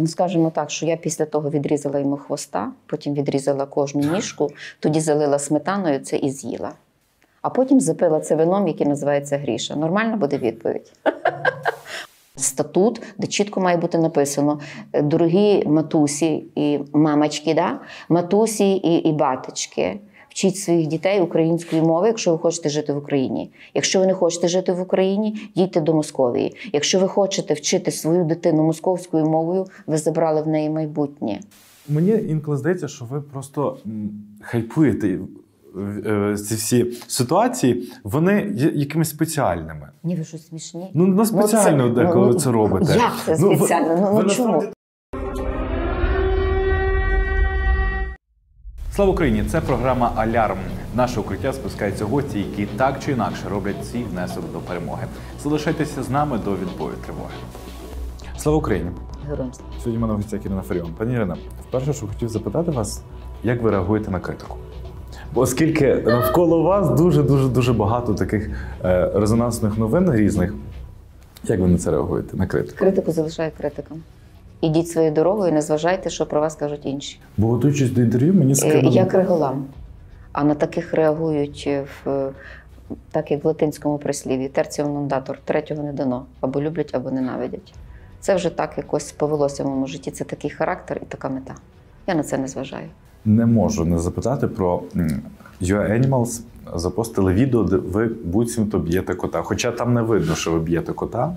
Ну, скажімо так, що я після того відрізала йому хвоста, потім відрізала кожну ніжку, тоді залила сметаною це і з'їла. А потім запила це вином, яке називається Гріша. Нормальна буде відповідь. Статут, де чітко має бути написано: дорогі матусі і мамочки, да? матусі і, і батечки. Вчіть своїх дітей української мови, якщо ви хочете жити в Україні. Якщо ви не хочете жити в Україні, їдьте до Московії. Якщо ви хочете вчити свою дитину московською мовою, ви забрали в неї майбутнє. Мені інколи здається, що ви просто хайпуєте е, ці всі ситуації, вони є якимись спеціальними. Ні, ви щось смішні. Ну, ну спеціально Ну, це- деколи ну, це робите. Як це Ну, спеціально? Ну, ви ну чому? насправді- Слава Україні! Це програма Алярм. Наше укриття спускаються гості, які так чи інакше роблять свій внесок до перемоги. Залишайтеся з нами до відбою тривоги. Слава Україні! Героям слава. Сьогодні в мене в гостях Ірина Фаріон. Пані Ірина, вперше, що хотів запитати вас, як ви реагуєте на критику? Бо Оскільки навколо вас дуже дуже дуже багато таких е, резонансних новин різних. Як ви на це реагуєте? На критику? Критику залишаю критикам. Ідіть своєю дорогою, не зважайте, що про вас кажуть інші. Бо готуючись до інтерв'ю, мені Е, скинули... Як реголам. А на таких реагують е, в так, як в латинському прислів'ї терціум нон-датор, третього не дано. Або люблять, або ненавидять. Це вже так якось повелося в моєму житті. Це такий характер і така мета. Я на це не зважаю. не можу не запитати про UA Animals. Запостили відео, де ви буцімто б'єте кота. Хоча там не видно, що ви б'єте кота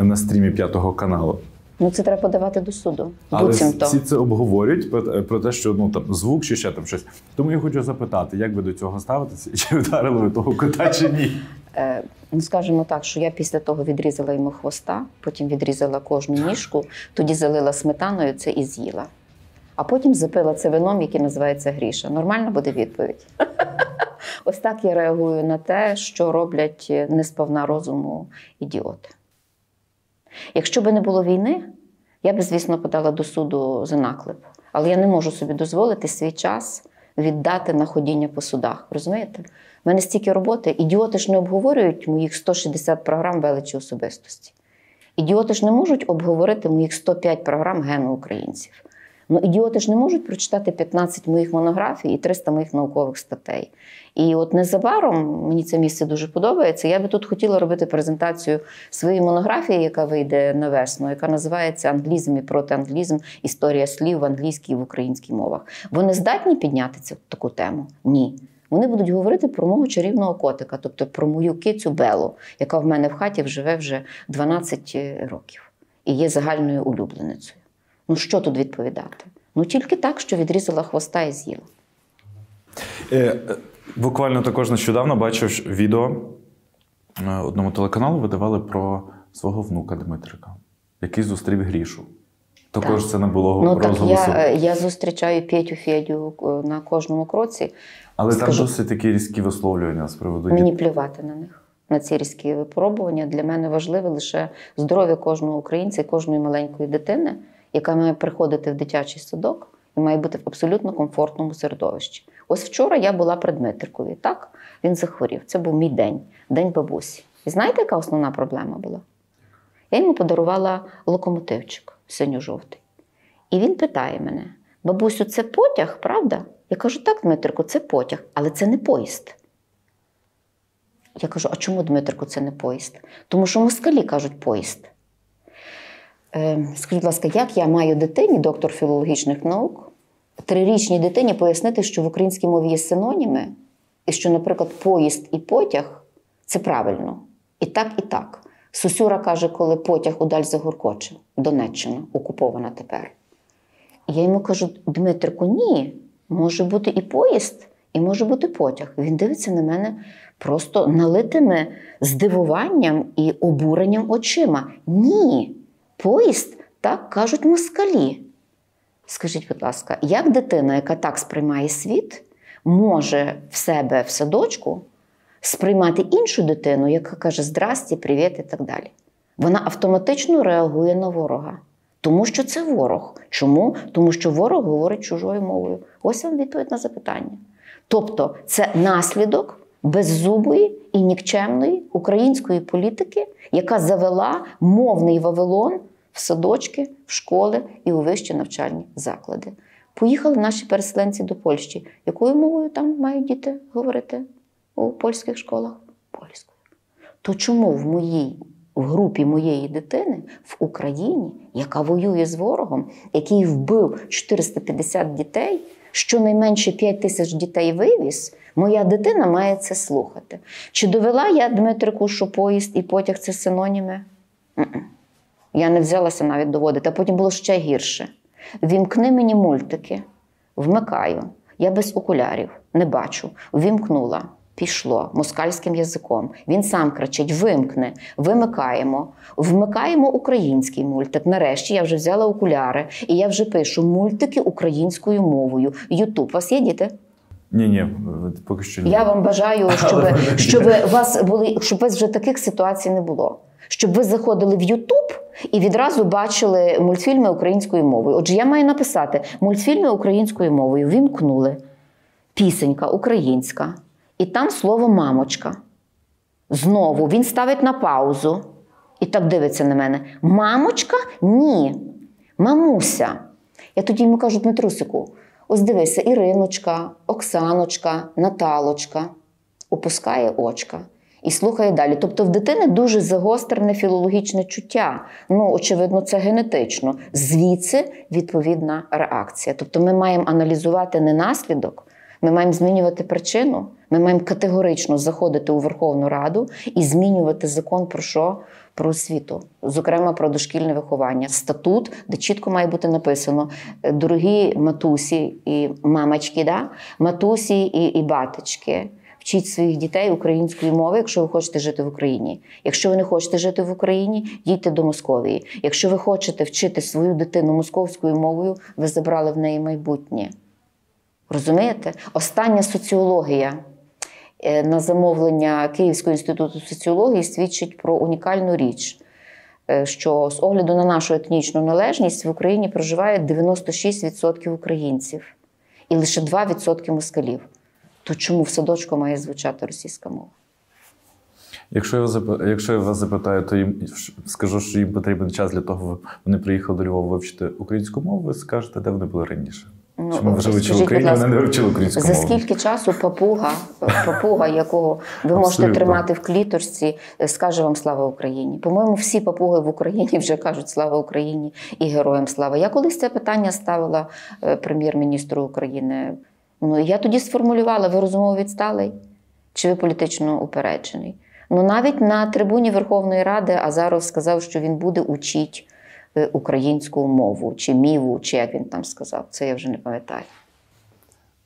на стрімі п'ятого каналу. Ну це треба подавати до суду. Але Буцімто. всі це обговорюють про, про те, що ну там звук чи ще там щось. Тому я хочу запитати, як ви до цього ставитеся, чи вдарили ви того кота, чи ні? Е, Ну, скажімо так, що я після того відрізала йому хвоста, потім відрізала кожну ніжку, тоді залила сметаною це і з'їла. А потім запила це вином, яке називається Гріша. Нормальна буде відповідь. Ось так я реагую на те, що роблять несповна розуму ідіоти. Якщо би не було війни, я би, звісно, подала до суду за наклеп. Але я не можу собі дозволити свій час віддати на ходіння по судах. Розумієте? У мене стільки роботи. Ідіоти ж не обговорюють моїх 160 програм величі особистості. Ідіоти ж не можуть обговорити моїх 105 програм гену українців. Ну, ідіоти ж не можуть прочитати 15 моїх монографій і 300 моїх наукових статей. І от незабаром мені це місце дуже подобається. Я би тут хотіла робити презентацію своєї монографії, яка вийде на весну, яка називається Англізм і протианглізм. Історія слів в англійській і в українській мовах. Вони здатні підняти цю таку тему? Ні. Вони будуть говорити про мого чарівного котика, тобто про мою кицю Белу, яка в мене в хаті живе вже 12 років і є загальною улюбленицею. Ну що тут відповідати? Ну тільки так, що відрізала хвоста і з'їла. Е, буквально також нещодавно бачив відео е, одному телеканалу видавали про свого внука Дмитрика, який зустрів Грішу. Також Так. це не було Ну так я, е, я зустрічаю Петю Федю е, на кожному кроці. Але скажу- там досить такі різкі висловлювання з приводу Мені плювати на них. На ці різкі випробування для мене важливе лише здоров'я кожного українця і кожної маленької дитини, яка має приходити в дитячий садок і має бути в абсолютно комфортному середовищі. Ось вчора я була при Дмитрикові. Так, він захворів. Це був мій день, день бабусі. І знаєте, яка основна проблема була? Я йому подарувала локомотивчик синьо-жовтий. І він питає мене: бабусю, це потяг, правда? Я кажу, так, Дмитрику, це потяг, але це не поїзд. Я кажу, а чому, Дмитрику, це не поїзд? Тому що москалі кажуть поїзд. Е, скажіть, будь ласка, як я маю дитині, доктор філологічних наук, трирічній дитині пояснити, що в українській мові є синоніми, і що, наприклад, поїзд і потяг це правильно. І так, і так. Сусюра каже, коли потяг удаль загуркоче, Донеччина, окупована тепер. І я йому кажу: Дмитрику, ні, може бути і поїзд, і може бути потяг. Він дивиться на мене просто налитими здивуванням і обуренням очима. Ні, поїзд так кажуть москалі. Скажіть, будь ласка, як дитина, яка так сприймає світ, може в себе в садочку сприймати іншу дитину, яка каже здрасті, привіт і так далі? Вона автоматично реагує на ворога. Тому що це ворог. Чому? Тому що ворог говорить чужою мовою. Ось вам відповідь на запитання. Тобто, це наслідок беззубої і нікчемної української політики, яка завела мовний Вавилон в садочки, в школи і у вищі навчальні заклади. Поїхали наші переселенці до Польщі. Якою мовою там мають діти говорити у польських школах? Польською. То чому в моїй в групі моєї дитини в Україні, яка воює з ворогом, який вбив 450 дітей, щонайменше 5 тисяч дітей вивіз, моя дитина має це слухати. Чи довела я Дмитрику, що поїзд і потяг це синоніми? Я не взялася навіть доводити, а потім було ще гірше. Вімкни мені мультики, вмикаю. Я без окулярів не бачу. Вімкнула. Пішло москальським язиком. Він сам кричить: вимкни, вимикаємо, вмикаємо український мультик. Нарешті я вже взяла окуляри, і я вже пишу мультики українською мовою. Ютуб. Вас є діти? Ні, ні, поки що ні. Я вам бажаю, щоб, щоб вас були, щоб вас вже таких ситуацій не було. Щоб ви заходили в Ютуб і відразу бачили мультфільми українською мовою. Отже, я маю написати мультфільми українською мовою. Вімкнули. Пісенька українська. І там слово мамочка. Знову він ставить на паузу і так дивиться на мене. Мамочка? Ні. Мамуся. Я тоді йому кажу, Дмитрусику, ось дивися, Іриночка, Оксаночка, Наталочка. Опускає очка і слухає далі. Тобто в дитини дуже загострене філологічне чуття. Ну, очевидно, це генетично. Звідси відповідна реакція. Тобто ми маємо аналізувати не наслідок, ми маємо змінювати причину. Ми маємо категорично заходити у Верховну Раду і змінювати закон про що? Про освіту, зокрема про дошкільне виховання, статут, де чітко має бути написано: дорогі матусі і мамочки, да? матусі і, і батечки. Вчіть своїх дітей української мови, якщо ви хочете жити в Україні. Якщо ви не хочете жити в Україні, їдьте до Московії. Якщо ви хочете вчити свою дитину московською мовою, ви забрали в неї майбутнє. Розумієте? Остання соціологія на замовлення Київського інституту соціології свідчить про унікальну річ, що з огляду на нашу етнічну належність в Україні проживає 96% українців і лише 2% москалів. То чому в садочку має звучати російська мова? Якщо я, вас якщо я вас запитаю, то їм скажу, що їм потрібен час для того, щоб вони приїхали до Львова вивчити українську мову, ви скажете, де вони були раніше. Ну, Чому вже вчили скажіть, Україні, вони не вивчили українську За скільки часу папуга, папуга, якого ви можете тримати в кліторці, скаже вам слава Україні? По-моєму, всі папуги в Україні вже кажуть слава Україні і героям слава. Я колись це питання ставила е, прем'єр-міністру України. Ну я тоді сформулювала: ви розумово відсталий чи ви політично упереджений? Ну навіть на трибуні Верховної Ради Азаров сказав, що він буде учити е, українську мову чи міву, чи як він там сказав. Це я вже не пам'ятаю.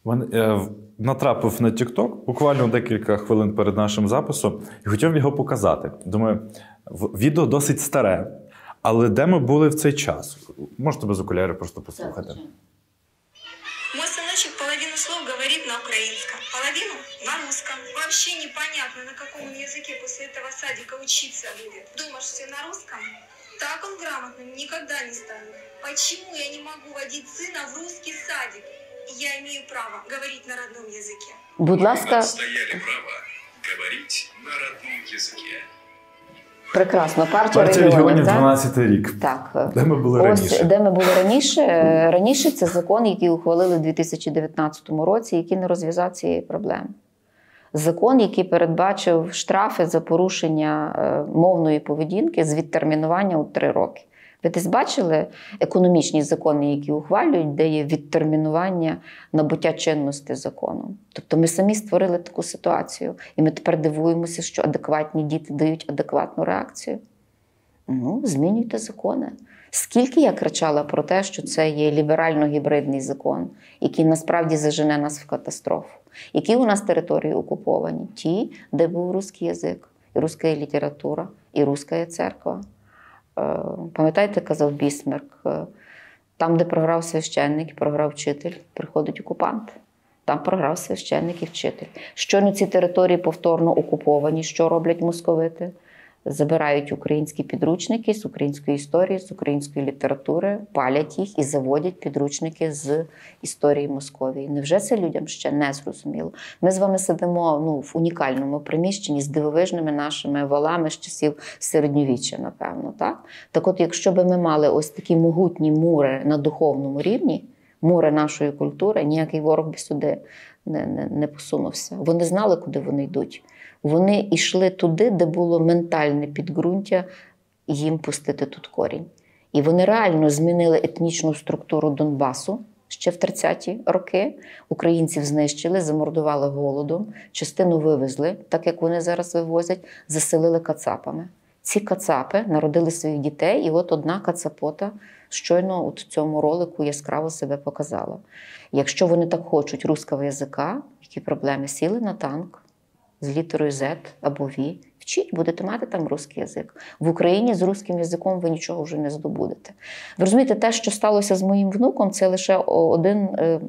Вони, е, в- натрапив на TikTok буквально декілька хвилин перед нашим записом і хотів його показати. Думаю, в- відео досить старе, але де ми були в цей час? Можете без окулярів просто послухати. Мой сыночек половину слов говорит на украинском, половину на русском. Вообще непонятно, на каком он языке после этого садика учиться будет. Думаешь, все на русском? Так он грамотным никогда не станет. Почему я не могу водить сына в русский садик? Я имею право говорить на родном языке. Будь ласка, отстояли право говорить на родном языке. прекрасно. Партія, Партія регіонів, регіонів так? 12 рік. Так. Де ми були Ось раніше? де ми були раніше. Е, Раніше це закон, який ухвалили у 2019 році, який не розв'язав цієї проблеми. Закон, який передбачив штрафи за порушення е, мовної поведінки з відтермінування у три роки. Ви десь бачили економічні закони, які ухвалюють, де є відтермінування набуття чинності закону. Тобто ми самі створили таку ситуацію, і ми тепер дивуємося, що адекватні діти дають адекватну реакцію. Ну, змінюйте закони. Скільки я кричала про те, що це є ліберально-гібридний закон, який насправді зажене нас в катастрофу. Які у нас території окуповані? Ті, де був русський язик, і руська література, і руська церква. Е, Пам'ятаєте, казав Бісмерк, е, там, де програв священник програв вчитель, приходить окупант. Там програв священник і вчитель. Щойно ці території повторно окуповані. Що роблять московити? Забирають українські підручники з української історії, з української літератури, палять їх і заводять підручники з історії Московії. Невже це людям ще не зрозуміло? Ми з вами сидимо ну, в унікальному приміщенні з дивовижними нашими валами з часів середньовіччя, напевно. Так? так от, якщо б ми мали ось такі могутні мури на духовному рівні, мури нашої культури, ніякий ворог би сюди не, не, не посунувся. Вони знали, куди вони йдуть. Вони йшли туди, де було ментальне підґрунтя їм пустити тут корінь. І вони реально змінили етнічну структуру Донбасу ще в 30-ті роки. Українців знищили, замордували голодом, частину вивезли, так як вони зараз вивозять, заселили кацапами. Ці кацапи народили своїх дітей, і от одна кацапота щойно в цьому ролику яскраво себе показала. Якщо вони так хочуть русского язика, які проблеми сіли на танк з літерою Z або V, вчіть, будете мати там русський язик. В Україні з русським язиком ви нічого вже не здобудете. Ви розумієте, те, що сталося з моїм внуком, це лише один е,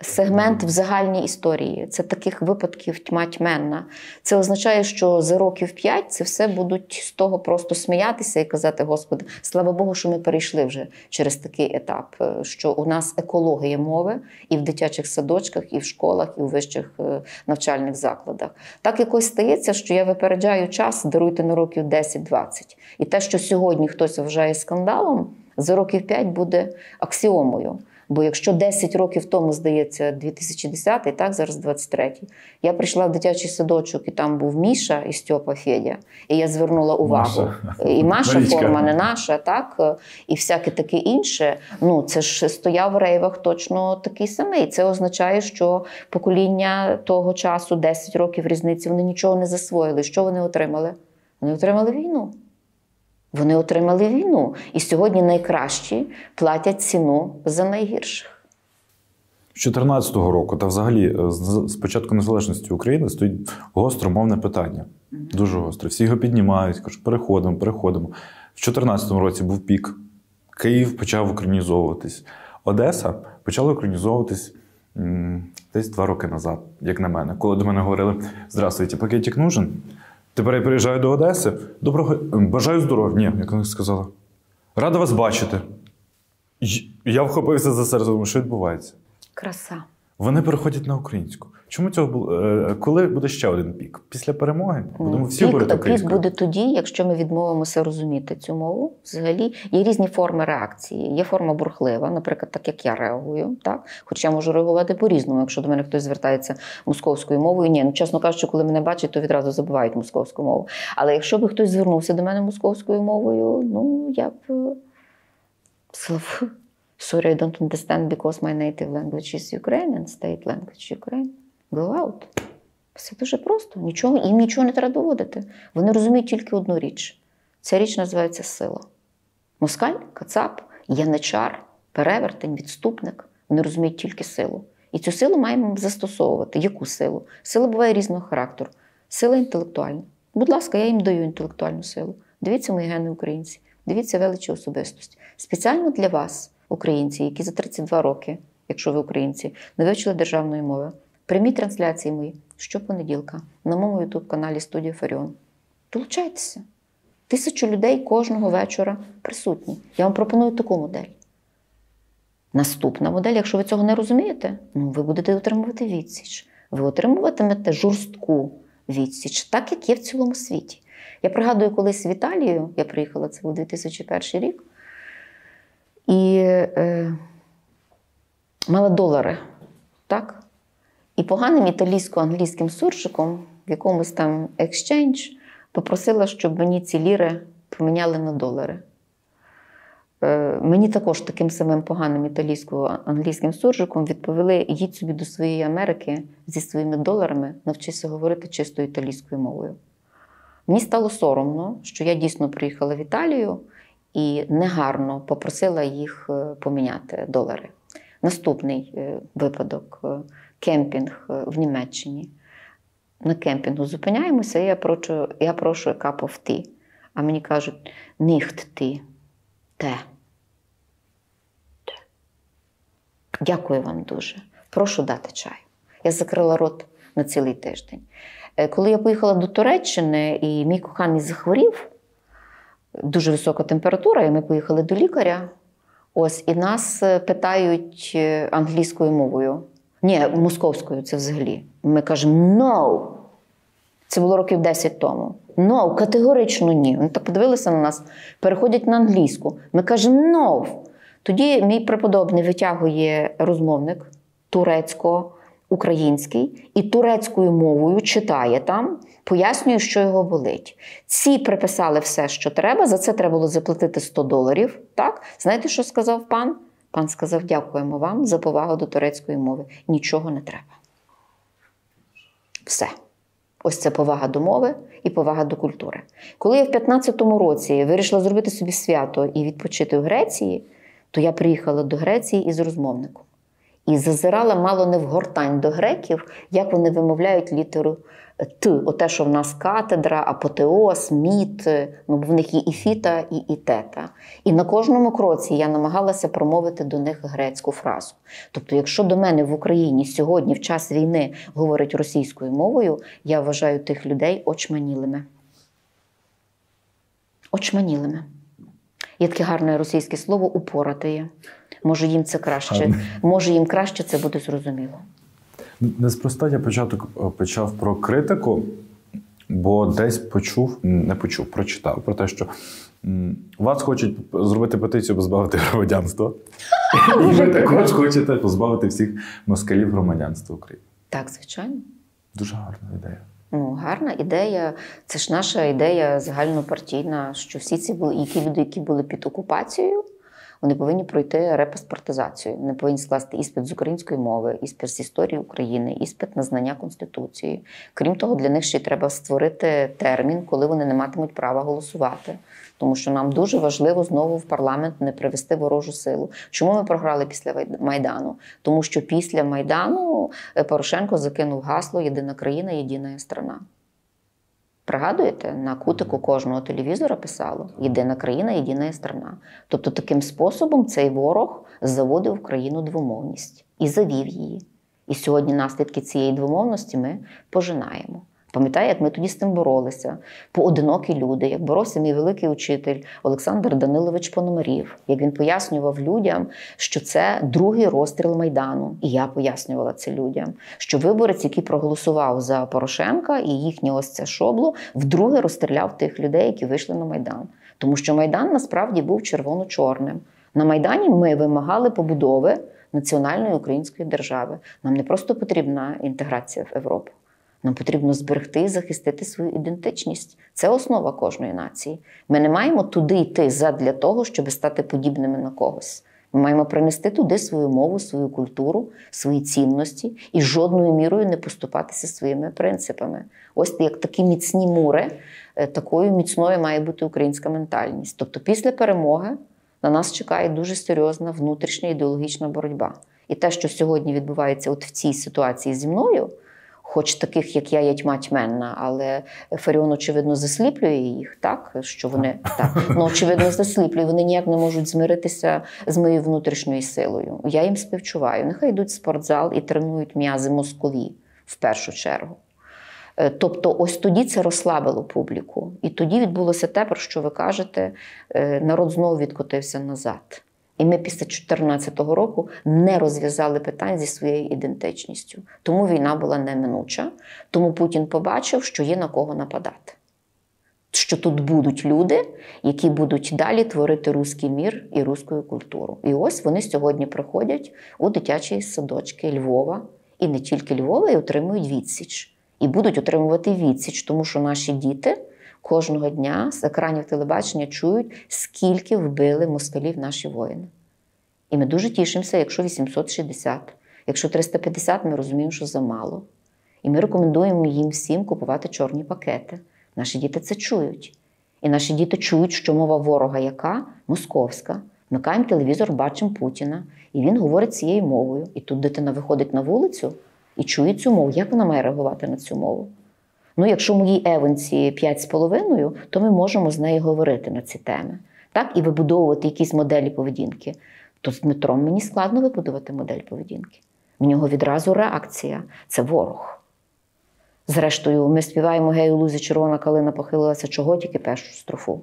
сегмент в загальній історії. Це таких випадків тьма тьменна. Це означає, що за років п'ять це все будуть з того просто сміятися і казати: Господи, слава Богу, що ми перейшли вже через такий етап, е, що у нас екологія мови і в дитячих садочках, і в школах, і в вищих е, навчальних закладах. Так якось стається, що я випереджаю час, даруйте на років 10-20. І те, що сьогодні хтось вважає скандалом, за років 5 буде аксіомою. Бо якщо 10 років тому, здається, 2010, так зараз 23-й, я прийшла в дитячий садочок, і там був Міша і Стьопа Федя, і я звернула увагу. Маша. І Маша форма не наша, так і всяке таке інше. Ну це ж стояв в рейвах точно такий самий. Це означає, що покоління того часу, 10 років різниці, вони нічого не засвоїли. Що вони отримали? Вони отримали війну. Вони отримали війну. І сьогодні найкращі платять ціну за найгірших. З 2014 року та взагалі е, з початку незалежності України стоїть гостро мовне питання. Дуже гостро. Всі його піднімають, кажуть, переходимо, переходимо. В 2014 році був пік. Київ почав українізовуватись. Одеса почала українізовуватись десь два роки назад, як на мене. Коли до мене говорили: Здравствуйте, пакетик нужен. Тепер я приїжджаю до Одеси. Доброго бажаю здоров'я. Ні, як вона сказала. Рада вас бачити. Я вхопився за серце, тому що відбувається. Краса. Вони переходять на українську. Чому цього було? Е, Коли буде ще один пік? Після перемоги? Будемо всі пік, говорити пік буде тоді, якщо ми відмовимося розуміти цю мову. Взагалі є різні форми реакції. Є форма бурхлива, наприклад, так як я реагую, так хоч я можу реагувати по-різному. Якщо до мене хтось звертається московською мовою, ні, ну чесно кажучи, коли мене бачать, то відразу забувають московську мову. Але якщо б хтось звернувся до мене московською мовою, ну я б е, sorry, I don't understand because my native language is Ukrainian, state language Ukraine. Go out. Все дуже просто. Нічого, їм нічого не треба доводити. Вони розуміють тільки одну річ. Ця річ називається сила. Москаль, кацап, яничар, перевертень, відступник. Вони розуміють тільки силу. І цю силу маємо застосовувати. Яку силу? Сила буває різного характеру. Сила інтелектуальна. Будь ласка, я їм даю інтелектуальну силу. Дивіться мої гени українці, дивіться величі особистості. Спеціально для вас, українці, які за 32 роки, якщо ви українці, не вивчили державної мови, прямі трансляції мої щопонеділка на моєму ютуб-каналі Студія Фаріон. Долучайтеся. Тисячу людей кожного вечора присутні. Я вам пропоную таку модель. Наступна модель, якщо ви цього не розумієте, ну ви будете отримувати відсіч. Ви отримуватимете жорстку відсіч, так як є в цілому світі. Я пригадую, колись в Італію, я приїхала, це був 2001 рік, і е, мала долари. Так? І поганим італійсько-англійським суржиком в якомусь там екшчендж попросила, щоб мені ці ліри поміняли на долари. Е, Мені також таким самим поганим італійсько-англійським суржиком відповіли: їдь собі до своєї Америки зі своїми доларами, навчися говорити чистою італійською мовою. Мені стало соромно, що я дійсно приїхала в Італію і негарно попросила їх е, поміняти долари. Наступний е, випадок е, кемпінг в Німеччині. На кемпінгу зупиняємося, і я прошу, я прошу cup of tea. А мені кажуть, nicht tea, те. Дякую вам дуже. Прошу дати чаю. Я закрила рот на цілий тиждень. Коли я поїхала до Туреччини і мій коханий захворів, дуже висока температура, і ми поїхали до лікаря. Ось і нас е, питають е, англійською мовою. Ні, московською це взагалі. Ми кажемо no. Це було років 10 тому. No, категорично ні. Вони так подивилися на нас, переходять на англійську. Ми кажемо no. Тоді мій преподобний витягує розмовник турецько-український і турецькою мовою читає там, пояснює, що його болить. Ці приписали все, що треба. За це треба було заплатити 100 доларів. Так? Знаєте, що сказав пан? Пан сказав: дякуємо вам за повагу до турецької мови. Нічого не треба. Все. Ось це повага до мови і повага до культури. Коли я в 15-му році вирішила зробити собі свято і відпочити в Греції, то я приїхала до Греції із розмовником і зазирала мало не в гортань до греків, як вони вимовляють літеру Т. Оте, що в нас катедра, апотеоз, міт, ну в них є і фіта, і, і тета. І на кожному кроці я намагалася промовити до них грецьку фразу. Тобто, якщо до мене в Україні сьогодні, в час війни, говорять російською мовою, я вважаю тих людей очманілими. Очманілими. Є таке гарне російське слово упоратиє. Може, їм це краще. Може, їм краще це буде зрозуміло. Неспроста я початок е, почав про критику, бо десь почув, не почув, прочитав про те, що вас хочуть зробити петицію позбавити громадянства. І ви також хочете позбавити всіх москалів громадянства України. Так, звичайно. Дуже гарна ідея. Ну, гарна ідея. Це ж наша ідея загальнопартійна, що всі ці були, які люди, які були під окупацією, вони повинні пройти репаспортизацію. Вони повинні скласти іспит з української мови, іспит з історії України, іспит на знання Конституції. Крім того, для них ще треба створити термін, коли вони не матимуть права голосувати. Тому що нам дуже важливо знову в парламент не привести ворожу силу. Чому ми програли після Майдану? Тому що після Майдану е, Порошенко закинув гасло Єдина країна, єдина страна. Пригадуєте, на кутику кожного телевізора писало Єдина країна, єдина страна. Тобто таким способом цей ворог заводив в країну двомовність і завів її. І сьогодні наслідки цієї двомовності ми пожинаємо. Пам'ятаю, як ми тоді з тим боролися. Поодинокі люди, як боровся мій великий учитель Олександр Данилович Пономарів, як він пояснював людям, що це другий розстріл Майдану. І я пояснювала це людям, що виборець, який проголосував за Порошенка і їхнє ось це шобло, вдруге розстріляв тих людей, які вийшли на Майдан. Тому що Майдан насправді був червоно-чорним. На Майдані ми вимагали побудови національної української держави. Нам не просто потрібна інтеграція в Європу. Нам потрібно зберегти і захистити свою ідентичність. Це основа кожної нації. Ми не маємо туди йти задля того, щоб стати подібними на когось. Ми маємо принести туди свою мову, свою культуру, свої цінності і жодною мірою не поступатися своїми принципами. Ось як такі міцні мури, е, такою міцною має бути українська ментальність. Тобто, після перемоги на нас чекає дуже серйозна внутрішня ідеологічна боротьба. І те, що сьогодні відбувається от в цій ситуації зі мною, хоч таких, як я, є тьма тьменна, але Фаріон, очевидно, засліплює їх, так? Що вони так, ну, очевидно, засліплює. Вони ніяк не можуть змиритися з моєю внутрішньою силою. Я їм співчуваю. Нехай йдуть в спортзал і тренують м'язи мозкові в першу чергу. Е, Тобто, ось тоді це розслабило публіку. І тоді відбулося те, про що ви кажете, е, народ знову відкотився назад. І ми після 2014 року не розв'язали питань зі своєю ідентичністю. Тому війна була неминуча. Тому Путін побачив, що є на кого нападати. Що тут будуть люди, які будуть далі творити руський мір і руську культуру. І ось вони сьогодні приходять у дитячі садочки Львова, і не тільки Львова, і отримують відсіч. І будуть отримувати відсіч, тому що наші діти кожного дня з екранів телебачення чують, скільки вбили москалів наші воїни. І ми дуже тішимося, якщо 860, якщо 350, ми розуміємо, що замало. І ми рекомендуємо їм всім купувати чорні пакети. Наші діти це чують. І наші діти чують, що мова ворога яка московська. Вмикаємо телевізор, бачимо Путіна, і він говорить цією мовою. І тут дитина виходить на вулицю і чує цю мову. Як вона має реагувати на цю мову? Ну, якщо моїй Еванці 5,5, то ми можемо з нею говорити на ці теми, так, і вибудовувати якісь моделі поведінки. То з Дмитром мені складно вибудувати модель поведінки. В нього відразу реакція це ворог. Зрештою, ми співаємо гей у лузі червона калина похилилася, чого тільки першу строфу.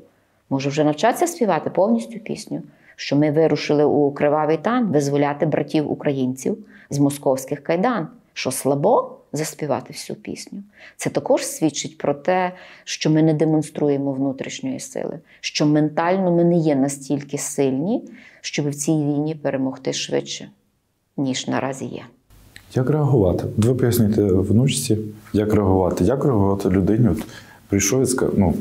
Може вже навчатися співати повністю пісню, що ми вирушили у кривавий тан визволяти братів українців з московських кайдан, що слабо заспівати всю пісню. Це також свідчить про те, що ми не демонструємо внутрішньої сили, що ментально ми не є настільки сильні, щоб в цій війні перемогти швидше, ніж наразі є. Як реагувати? Ви пояснюєте внучці, як реагувати? Як реагувати людині? От прийшов і сказав, ну,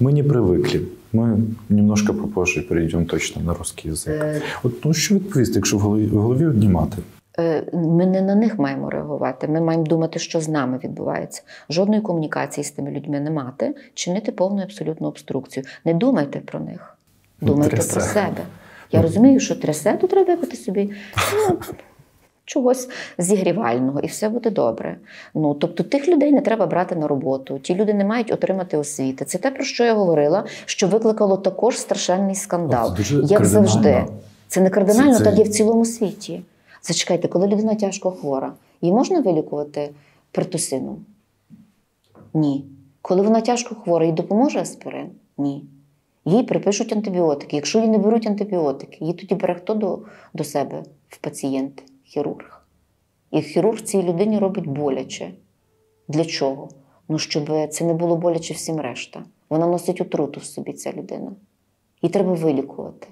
ми не привикли. Ми немножко попозже перейдемо точно на русский язик. Е, От ну що відповісти, якщо в голові, в голові одні мати? Е, Ми не на них маємо реагувати. Ми маємо думати, що з нами відбувається. Жодної комунікації з тими людьми не мати, чинити повну абсолютну обструкцію. Не думайте про них, Ну, думайте трясе. про себе. Я розумію, що трясе, то треба випити собі. Ну, Чогось зігрівального, і все буде добре. Ну тобто тих людей не треба брати на роботу. Ті люди не мають отримати освіти. Це те, про що я говорила, що викликало також страшенний скандал, дуже як кардинально. завжди. Це не кардинально, Це- це- так є в цілому світі. Зачекайте, коли людина тяжко хвора, її можна вилікувати пертусином? Ні. Коли вона тяжко хвора, їй допоможе аспирин? Ні. Їй припишуть антибіотики. Якщо їй не беруть антибіотики, її тоді бере хто до, до себе в пацієнти? Хірург. І хірург цій людині робить боляче. Для чого? Ну, щоб це не було боляче всім решта. Вона носить отруту в собі, ця людина. Її треба вилікувати.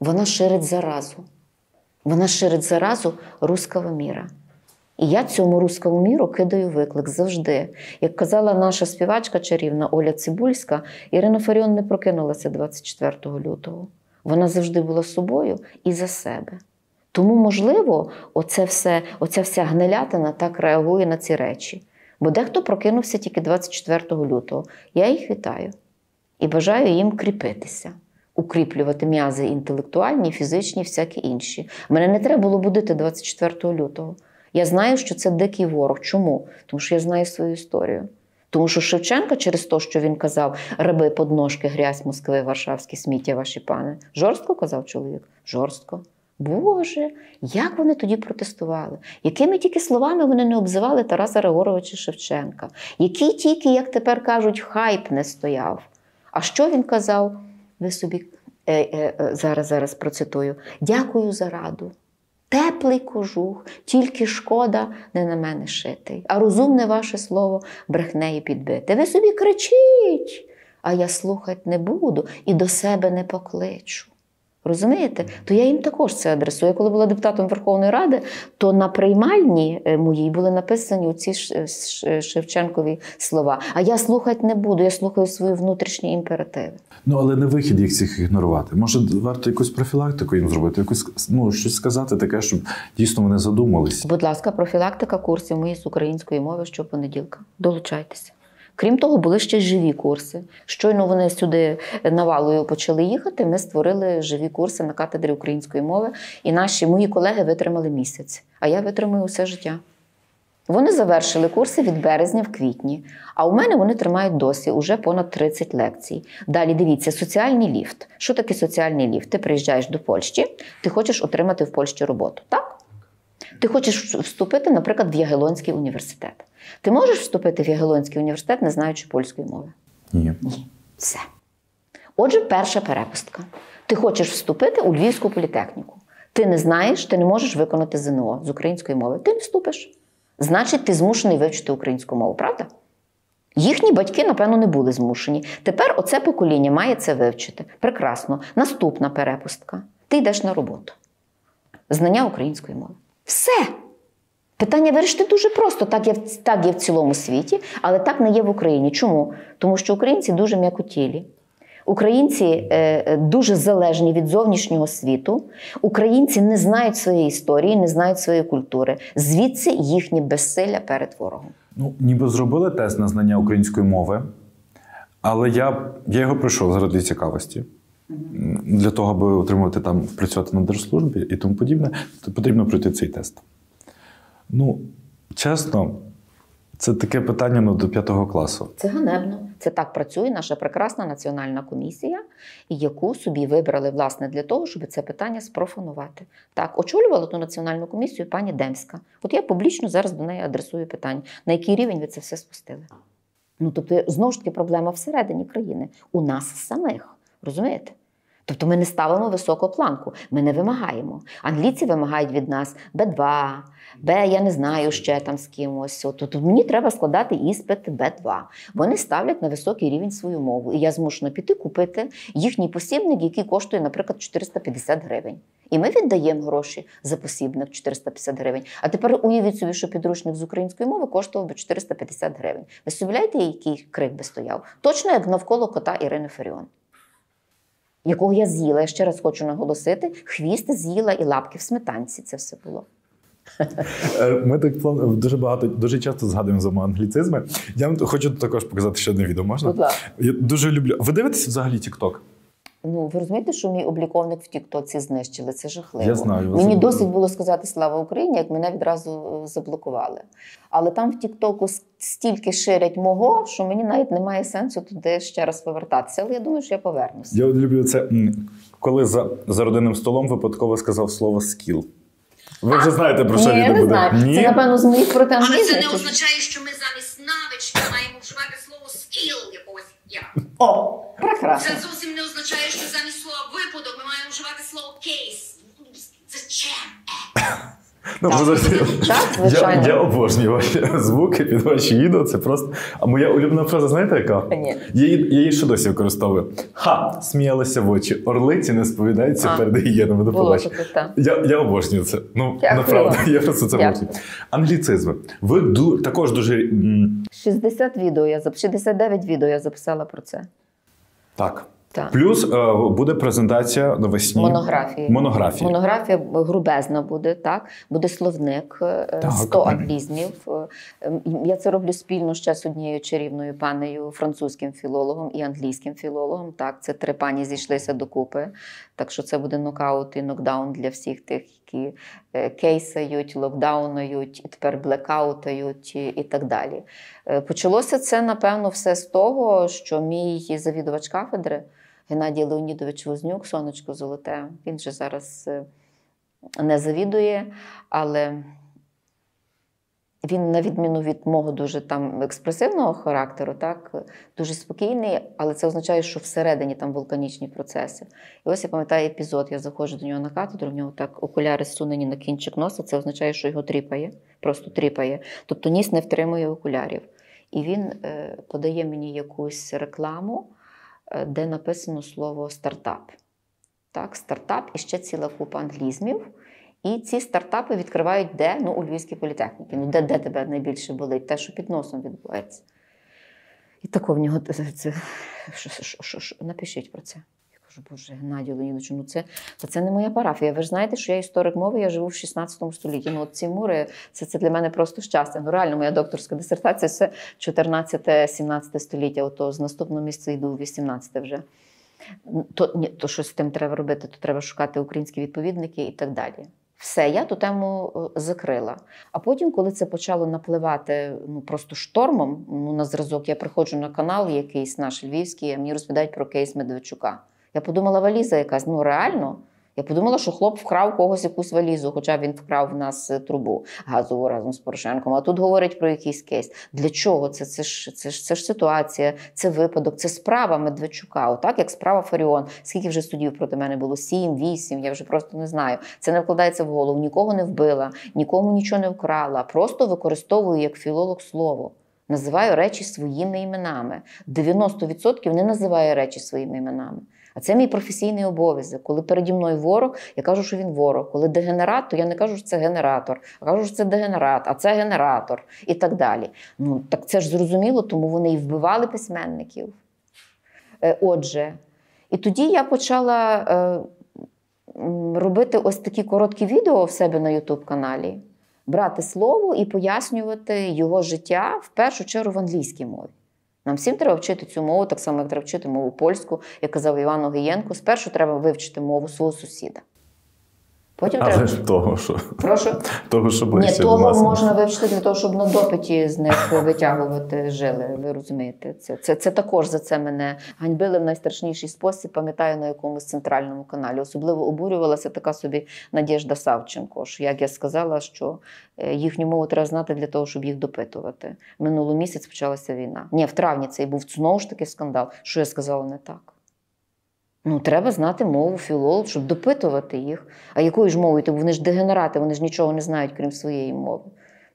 Вона ширить заразу. Вона ширить заразу руского міра. І я цьому рускому міру кидаю виклик завжди. Як казала наша співачка чарівна Оля Цибульська, Ірина Фаріон не прокинулася 24 лютого. Вона завжди була собою і за себе. Тому, можливо, оце все, оця вся гнилятина так реагує на ці речі. Бо дехто прокинувся тільки 24 лютого. Я їх вітаю і бажаю їм кріпитися, укріплювати м'язи інтелектуальні, фізичні, всякі інші. Мене не треба було будити 24 лютого. Я знаю, що це дикий ворог. Чому? Тому що я знаю свою історію. Тому що Шевченка через те, що він казав раби подножки, грязь Москви, Варшавські сміття, ваші пани. Жорстко казав чоловік? Жорстко. Боже, як вони тоді протестували? Якими тільки словами вони не обзивали Тараса Григоровича Шевченка? Який тільки, як тепер кажуть, хайп не стояв? А що він казав? Ви собі е, е, е, зараз, зараз процитую: дякую за раду. Теплий кожух, тільки шкода не на мене шитий, а розумне ваше слово брехнею підбите. Ви собі кричіть, а я слухати не буду і до себе не покличу. Розумієте? То я їм також це адресую. Я коли була депутатом Верховної Ради, то на приймальні е, моїй були написані ці Шевченкові слова. А я слухати не буду, я слухаю свої внутрішні імперативи. Ну, але не вихід їх всіх ігнорувати. Може, варто якусь профілактику їм зробити, якусь ну, щось сказати таке, щоб дійсно вони задумались. Будь ласка, профілактика курсів мої з української мови щопонеділка. Долучайтеся. Крім того, були ще живі курси. Щойно вони сюди навалою почали їхати. Ми створили живі курси на катедрі української мови, і наші мої колеги витримали місяць. А я витримую усе життя. Вони завершили курси від березня в квітні, а у мене вони тримають досі уже понад 30 лекцій. Далі дивіться, соціальний ліфт. Що таке соціальний ліфт? Ти приїжджаєш до Польщі, ти хочеш отримати в Польщі роботу, так? Ти хочеш вступити, наприклад, в Ягелонський університет. Ти можеш вступити в Ягелонський університет, не знаючи польської мови? Ні. Ні. Все. Отже, перша перепустка. Ти хочеш вступити у Львівську політехніку. Ти не знаєш, ти не можеш виконати ЗНО з української мови. Ти не вступиш. Значить, ти змушений вивчити українську мову, правда? Їхні батьки, напевно, не були змушені. Тепер оце покоління має це вивчити. Прекрасно. Наступна перепустка. Ти йдеш на роботу. Знання української мови. Все. Питання вирішити дуже просто, так є, так є в цілому світі, але так не є в Україні. Чому? Тому що українці дуже м'якотілі. Українці е, е, дуже залежні від зовнішнього світу. Українці не знають своєї історії, не знають своєї культури. Звідси їхнє безсилля перед ворогом. Ну, ніби зробили тест на знання української мови, але я, я його пройшов заради цікавості. Для того, аби отримувати там, працювати на держслужбі і тому подібне, то потрібно пройти цей тест. Ну, чесно, Це таке питання ну, до п'ятого класу. Це ганебно. Це так працює наша прекрасна національна комісія, яку собі вибрали власне для того, щоб це питання спрофанувати. Так, очолювала ту національну комісію пані Демська. От я публічно зараз до неї адресую питання, на який рівень ви це все спустили. Ну тобто, знову ж таки, проблема всередині країни, у нас самих. Розумієте? Тобто ми не ставимо високу планку, ми не вимагаємо. Англійці вимагають від нас Б2, Б, я не знаю ще там з кимось. От, мені треба складати іспит Б2. Вони ставлять на високий рівень свою мову. І я змушена піти купити їхній посібник, який коштує, наприклад, 450 гривень. І ми віддаємо гроші за посібник 450 гривень. А тепер уявіть собі, що підручник з української мови коштував би 450 гривень. Ви собі який крик би стояв? Точно як навколо кота Ірини Фаріон якого я з'їла. Я ще раз хочу наголосити: хвіст з'їла і лапки в сметанці. Це все було. Е, Ми так план- дуже багато, дуже часто згадуємо за англіцизми. Я хочу також показати ще одне відео. Можна? Будь ласка. Я дуже люблю. Ви дивитесь взагалі TikTok? Ну, ви розумієте, що мій обліковник в Тіктоці знищили? Це жахливо. Я знаю. Мені Це- досить було сказати слава Україні, як мене відразу е, заблокували. Але там в Тіктоку стільки ширять мого, що мені навіть немає сенсу туди ще раз повертатися. Але я думаю, що я повернуся. Я люблю це, коли за, за родинним столом випадково сказав слово скіл. Ви вже знаєте, про що не буде? знаю. Ні? Це напевно з моїх проти Але це не означає, що ми замість навички маємо вживати слово скіл я. О, прекрасно. Це зовсім не означає, що замість слова випадок ми маємо вживати слово кейс. Зачем? Ну, Так. Так, я, звичайно. я обожнюю ваші звуки під ваші відео. Це просто. А моя улюблена фраза, знаєте, яка? Ні. Я її, я її ще досі використовую. Ха! Сміялися в очі. Орлиці не сповідаються А, перед гієнами. До побачення. Я, я обожнюю це. Ну, направду, я просто це обожнюю. Англіцизми. Ви ду, також дуже. м, 60 відео я зап- 69 відео я записала про це. так. Так. Плюс е, буде презентація навесні. Монографії. Монографії. Монографія грубезна буде, так. Буде словник, е, Так. 100 англізмів. Е, Я це роблю спільно ще з однією чарівною панею, французьким філологом і англійським філологом. Так, це три пані зійшлися докупи. Так що це буде нокаут і нокдаун для всіх тих, які е, кейсають, локдаунають, і тепер блекаутають і, і так далі. Е, Почалося це, напевно, все з того, що мій завідувач кафедри. Геннадій Леонідович Вознюк, сонечко золоте. Він же зараз е, не завідує, але він, на відміну від мого дуже там експресивного характеру, так, дуже спокійний, але це означає, що всередині там вулканічні процеси. І ось я пам'ятаю епізод, я заходжу до нього на катедру, в нього так окуляри зсунені на кінчик носа, це означає, що його тріпає, просто тріпає. Тобто ніс не втримує окулярів. І він е, подає мені якусь рекламу, е, де написано слово стартап. Так, стартап і ще ціла купа англізмів. І ці стартапи відкривають де? Ну, у Львівській політехніці. Ну, де, де тебе найбільше болить? Те, що під носом відбувається. І тако в нього це, що, що, що, що, напишіть про це. Я кажу, Боже, Геннадію Леонідовичу, ну це, та це не моя парафія. Ви ж знаєте, що я історик мови, я живу в 16 столітті. Ну, от ці мури, це, це для мене просто щастя. Ну, реально, моя докторська дисертація це 14-17 століття. Ото з наступного місця йду в 18 вже. То, ні, то щось з тим треба робити, то треба шукати українські відповідники і так далі. Все, я ту тему е, закрила. А потім, коли це почало напливати ну, просто штормом, ну, на зразок, я приходжу на канал якийсь наш львівський, а мені розповідають про кейс Медведчука. Я подумала, валіза якась, ну реально. Я подумала, що хлоп вкрав когось якусь валізу, хоча він вкрав в нас е, трубу газову разом з Порошенком. А тут говорять про якийсь кейс. Для чого це? Це ж це ж це ж ситуація, це випадок, це справа Медведчука. Отак як справа Фаріон. Скільки вже судів проти мене було? Сім, вісім. Я вже просто не знаю. Це не вкладається в голову. Нікого не вбила, нікому нічого не вкрала. Просто використовую як філолог слово. Називаю речі своїми іменами. 90% не називає речі своїми іменами. А це мій професійний обов'язок. Коли переді мною ворог, я кажу, що він ворог. Коли дегенерат, то я не кажу, що це генератор, а кажу, що це дегенерат, а це генератор і так далі. Ну так це ж зрозуміло, тому вони і вбивали письменників. Е, Отже, і тоді я почала е, робити ось такі короткі відео в себе на YouTube каналі, брати слово і пояснювати його життя в першу чергу в англійській мові. Нам всім треба вчити цю мову, так само, як треба вчити мову польську, як казав Іван Огієнко. Спершу треба вивчити мову свого сусіда. Потім Але треба. ж того, що Прошу. того, що Ні, ближче до того можна вивчити для того, щоб на допиті з них витягувати жили. Ви розумієте? Це, це, це також за це мене ганьбили в найстрашніший спосіб. Пам'ятаю на якомусь центральному каналі. Особливо обурювалася така собі Надєжда Савченко. Що, як я сказала, що е, їхню мову треба знати для того, щоб їх допитувати. Минулий місяць почалася війна. Ні, в травні цей був знову ж таки скандал. Що я сказала не так. Ну, треба знати мову філолог, щоб допитувати їх. А якою ж мовою? Тому вони ж дегенерати, вони ж нічого не знають, крім своєї мови.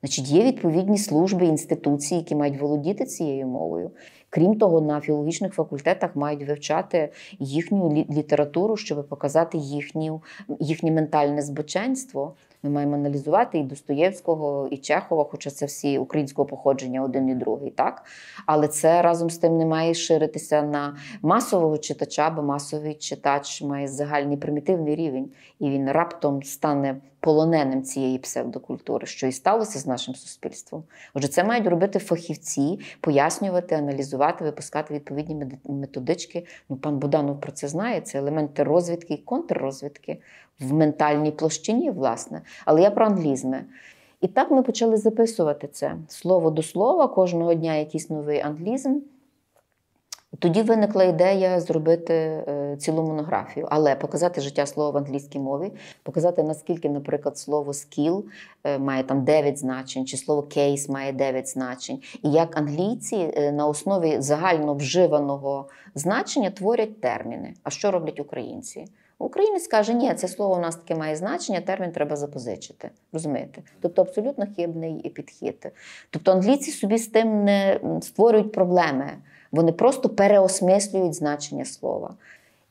Значить, є відповідні служби, інституції, які мають володіти цією мовою. Крім того, на філологічних факультетах мають вивчати їхню літературу, щоб показати їхню, їхнє ментальне збоченство. Ми маємо аналізувати і Достоєвського, і Чехова, хоча це всі українського походження, один і другий, так? Але це разом з тим не має ширитися на масового читача, бо масовий читач має загальний примітивний рівень, і він раптом стане полоненим цієї псевдокультури, що і сталося з нашим суспільством. Отже, це мають робити фахівці, пояснювати, аналізувати, випускати відповідні методички. Ну, пан Буданов про це знає. Це елементи розвідки і контррозвідки в ментальній площині, власне. Але я про англізми. І так ми почали записувати це слово до слова, кожного дня якийсь новий англізм. Тоді виникла ідея зробити е, цілу монографію, але показати життя слова в англійській мові, показати наскільки, наприклад, слово skill е, має там 9 значень, чи слово case має 9 значень, і як англійці е, на основі загально вживаного значення творять терміни. А що роблять українці? Українець каже, ні, це слово у нас таке має значення, термін треба запозичити. Розумієте? Тобто абсолютно хибний підхід. Тобто англійці собі з тим не створюють проблеми. Вони просто переосмислюють значення слова.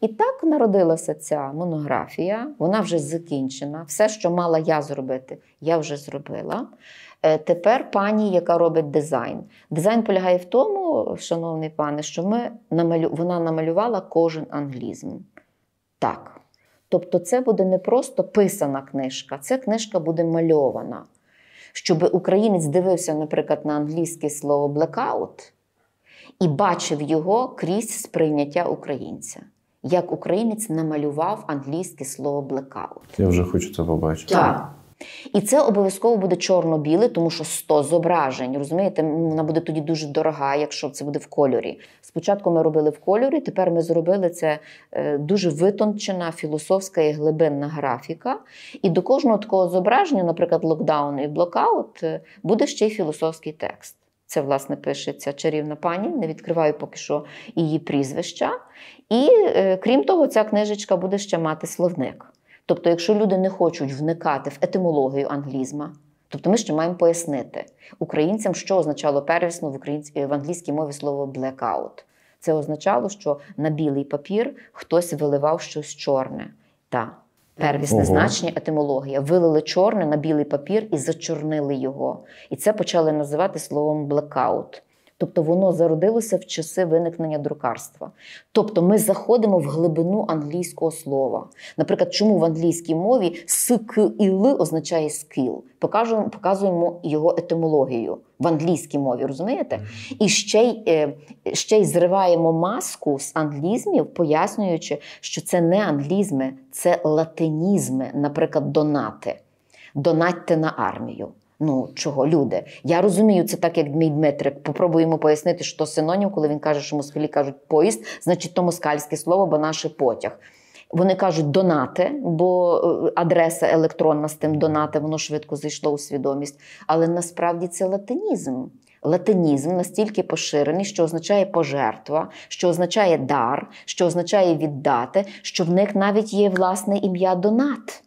І так народилася ця монографія. Вона вже закінчена. Все, що мала я зробити, я вже зробила. Е, Тепер пані, яка робить дизайн. Дизайн полягає в тому, шановний пане, що ми намалю... вона намалювала кожен англізм. Так. Тобто, це буде не просто писана книжка, це книжка буде мальована. Щоб українець дивився, наприклад, на англійське слово blackout і бачив його крізь сприйняття українця. Як українець намалював англійське слово blackout. Я вже хочу це побачити. Так. І це обов'язково буде чорно-біле, тому що 100 зображень. Розумієте, вона буде тоді дуже дорога, якщо це буде в кольорі. Спочатку ми робили в кольорі, тепер ми зробили це е, дуже витончена філософська і глибинна графіка. І до кожного такого зображення, наприклад, локдаун і блокаут, е, буде ще й філософський текст. Це, власне, пишеться чарівна пані, не відкриваю поки що її прізвища. І е, крім того, ця книжечка буде ще мати словник. Тобто, якщо люди не хочуть вникати в етимологію англізма, тобто ми ще маємо пояснити українцям, що означало первісно в, українсь... в англійській мові слово blackout. Це означало, що на білий папір хтось виливав щось чорне. Та первісне Ого. значення етимологія. Вилили чорне на білий папір і зачорнили його. І це почали називати словом blackout. Тобто воно зародилося в часи виникнення друкарства. Тобто ми заходимо в глибину англійського слова. Наприклад, чому в англійській мові с, к і л означає skill? Покажемо, показуємо його етимологію в англійській мові, розумієте? І ще й, е, ще й зриваємо маску з англізмів, пояснюючи, що це не англізми, це латинізми, наприклад, донати. Донатьте на армію. Ну, чого, люди? Я розумію, це так, як мій Дмитрик. Попробуємо пояснити, що синонім, коли він каже, що москалі кажуть поїзд, значить то москальське слово, бо наш потяг. Вони кажуть донати, бо е, адреса електронна з тим донати, воно швидко зайшло у свідомість. Але насправді це латинізм. Латинізм настільки поширений, що означає пожертва, що означає дар, що означає віддати, що в них навіть є власне ім'я донат.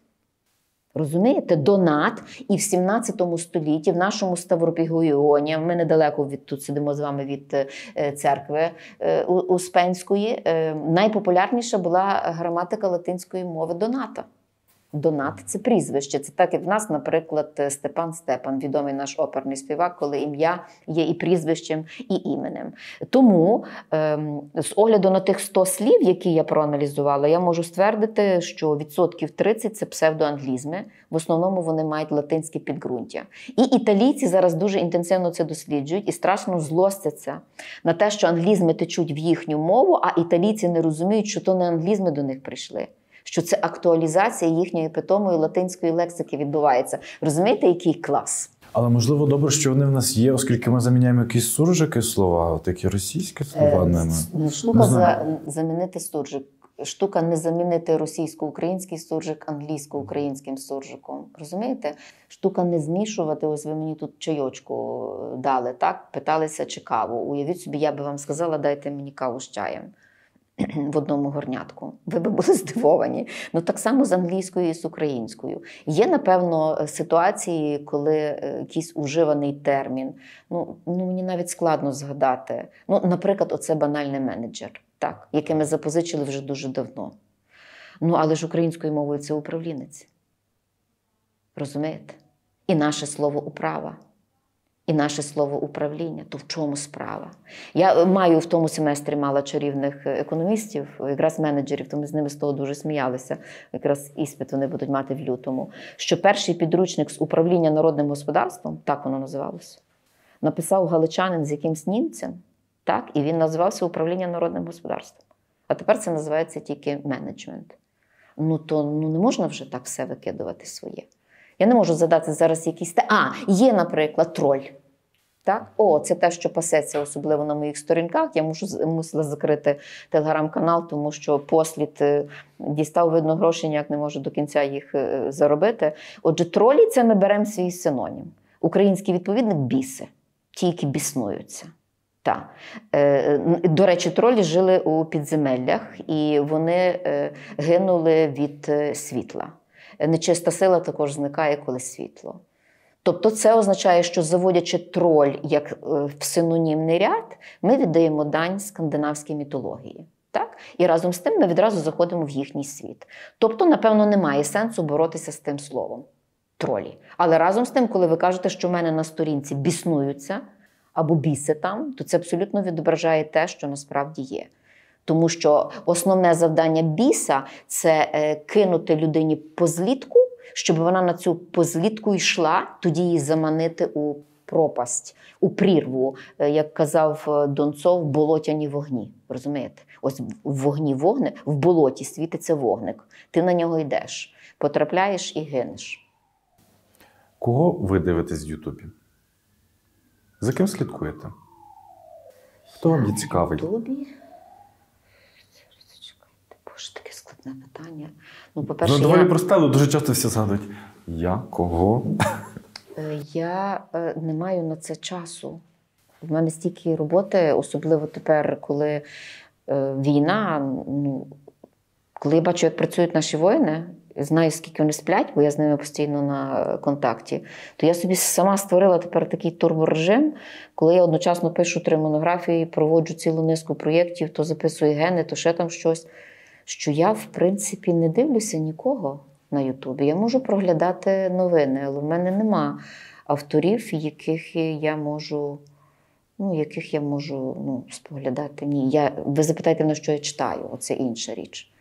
Розумієте, донат, і в 17 столітті в нашому Ставропігоїоні, ми недалеко від тут сидимо з вами від е, церкви е, Успенської, е, найпопулярніша була граматика латинської мови доната. Донат це прізвище. Це так, як в нас, наприклад, Степан Степан, відомий наш оперний співак, коли ім'я є і прізвищем, і іменем. Тому ем, з огляду на тих 100 слів, які я проаналізувала, я можу ствердити, що відсотків 30 це псевдоанглізми. В основному вони мають латинське підґрунтя. І італійці зараз дуже інтенсивно це досліджують і страшно злостяться на те, що англізми течуть в їхню мову, а італійці не розуміють, що то не англізми до них прийшли. Що це актуалізація їхньої питомої латинської лексики відбувається. Розумієте, який клас? Але можливо добре, що вони в нас є, оскільки ми заміняємо якісь суржики слова, такі російські слова Е, ними. Штука за, замінити суржик. Штука не замінити російсько-український суржик англійсько-українським суржиком. Розумієте? Штука не змішувати. Ось ви мені тут чайочку дали, так? Питалися чи каву. Уявіть собі, я би вам сказала, дайте мені каву з чаєм. В одному горнятку. Ви би були здивовані. Ну так само з англійською і з українською. Є, напевно, ситуації, коли е, якийсь уживаний термін. Ну, ну мені навіть складно згадати. Ну, наприклад, оце банальний менеджер, так, яке ми запозичили вже дуже давно. Ну, але ж українською мовою це управлінець. Розумієте? І наше слово управа. І наше слово управління, то в чому справа? Я е, маю в тому семестрі мала чарівних е, економістів, якраз менеджерів, то ми з ними з того дуже сміялися. Якраз іспит вони будуть мати в лютому. Що перший підручник з управління народним господарством, так воно називалося, написав галичанин з якимсь німцем, так, і він називався управління народним господарством. А тепер це називається тільки менеджмент. Ну то ну, не можна вже так все викидувати своє. Я не можу задати зараз якісь. те- А, є, наприклад, троль. Так? О, це те, що пасеться, особливо на моїх сторінках. Я мушу, мусила закрити телеграм-канал, тому що послід е, дістав видно грошей, ніяк не може до кінця їх е, заробити. Отже, тролі це ми беремо свій синонім. Український відповідник біси, ті, які біснуються. Так. Е, До речі, тролі жили у підземеллях і вони гинули від світла. Нечиста сила також зникає, коли світло. Тобто це означає, що заводячи троль як е, в синонімний ряд, ми віддаємо дань скандинавській мітології. Так? І разом з тим ми відразу заходимо в їхній світ. Тобто, напевно, немає сенсу боротися з тим словом тролі. Але разом з тим, коли ви кажете, що в мене на сторінці біснуються або біси там, то це абсолютно відображає те, що насправді є. Тому що основне завдання біса це е, кинути людині позлітку, щоб вона на цю позлітку йшла, тоді її заманити у пропасть, у прірву, Е, як казав е, Донцов, болотяні вогні. Розумієте? Ось в вогні вогне, в болоті світиться вогник. Ти на нього йдеш, потрапляєш і гинеш. Кого ви дивитесь в Ютубі? За ким слідкуєте? Хто вам є цікавий? Ютубі? Чекайте, Боже, таке складне питання. Ну, Ну, по-перше, доволі я... просте, але дуже часто всі згадують. Я кого? Е, Я е, не маю на це часу. В мене стільки роботи, особливо тепер, коли е, війна. Ну, коли я бачу, як працюють наші воїни, знаю, скільки вони сплять, бо я з ними постійно на контакті, то я собі сама створила тепер такий турборежим, коли я одночасно пишу три монографії, проводжу цілу низку проєктів, то записую гени, то ще там щось. Що я, в принципі, не дивлюся нікого на Ютубі. Я можу проглядати новини, але в мене нема авторів, яких я можу. Ну, яких я можу ну, споглядати. Ні, я, ви запитайте мене, що я читаю, оце інша річ.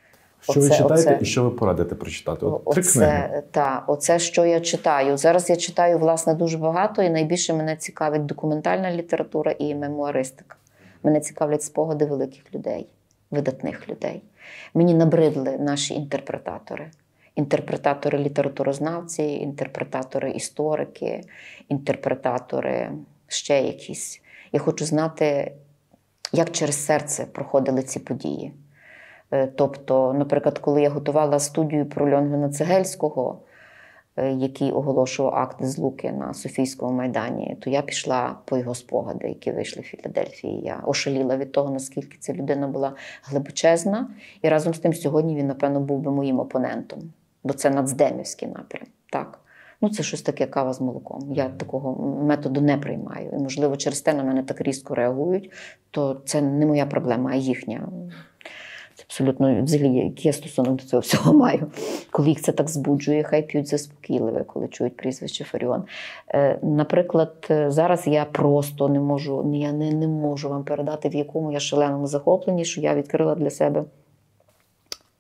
Що ви читаєте оце. і що ви порадите прочитати? От три книги. Та, оце, що я читаю. Зараз я читаю, власне, дуже багато, і найбільше мене цікавить документальна література і мемуаристика. Мене цікавлять спогади великих людей, видатних людей. Мені набридли наші інтерпретатори. Інтерпретатори літературознавці, інтерпретатори історики, інтерпретатори ще якісь. Я хочу знати, як через серце проходили ці події. Е, Тобто, наприклад, коли я готувала студію про Льонгена Цегельського, який оголошував акт злуки на Софійському майдані, то я пішла по його спогади, які вийшли в Філадельфії. Я ошаліла від того, наскільки ця людина була глибочезна. І разом з тим сьогодні він, напевно, був би моїм опонентом, бо це нацдемівський напрям. Так. Ну, це щось таке кава з молоком. Я такого методу не приймаю. І, можливо, через те на мене так різко реагують, то це не моя проблема, а їхня. Абсолютно взагалі, який я стосунок до цього всього маю. Коли їх це так збуджує, хай п'ють заспокійливе, коли чують прізвище Фаріон. Е, наприклад, е, зараз я просто не можу, я не, не можу вам передати, в якому я шаленому захопленні, що я відкрила для себе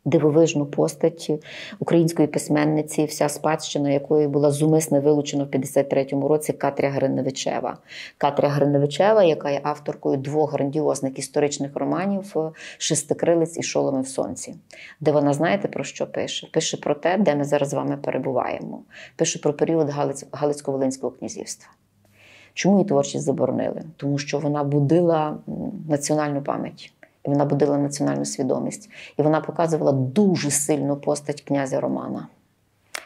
дивовижну постать української письменниці, вся спадщина якої була зумисне вилучена в 53-му році Катря Гриневичева. Катря Гриневичева, яка є авторкою двох грандіозних історичних романів Шестикрилець і Шоломи в сонці, де вона знаєте про що пише? Пише про те, де ми зараз з вами перебуваємо. Пише про період Галиць- Галицько-Волинського князівства. Чому її творчість заборонили? Тому що вона будила національну пам'ять, і вона будила національну свідомість, і вона показувала дуже сильну постать князя Романа.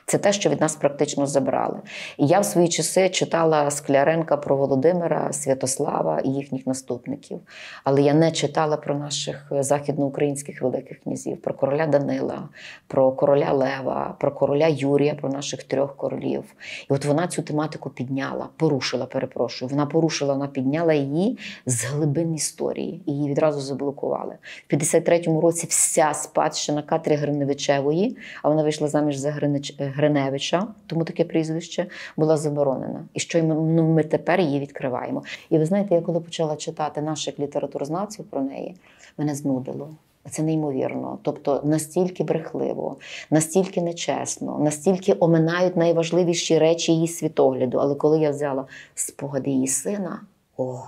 Це те, що від нас практично забрали. І я в свої часи читала Скляренка про Володимира, Святослава і їхніх наступників. Але я не читала про наших західноукраїнських великих князів, про короля Данила, про короля Лева, про короля Юрія, про наших трьох королів. І от вона цю тематику підняла, порушила, перепрошую. Вона порушила, вона підняла її з глибин історії. І її відразу заблокували. В 53-му році вся спадщина Катрі Гриневичевої, а вона вийшла заміж за Гринич- Гриневича, тому таке прізвище, була заборонена. І що ми, ну, ми тепер її відкриваємо. І ви знаєте, я коли почала читати наших літературознавців про неї, мене знудило. Це неймовірно. Тобто настільки брехливо, настільки нечесно, настільки оминають найважливіші речі її світогляду. Але коли я взяла спогади її сина, о!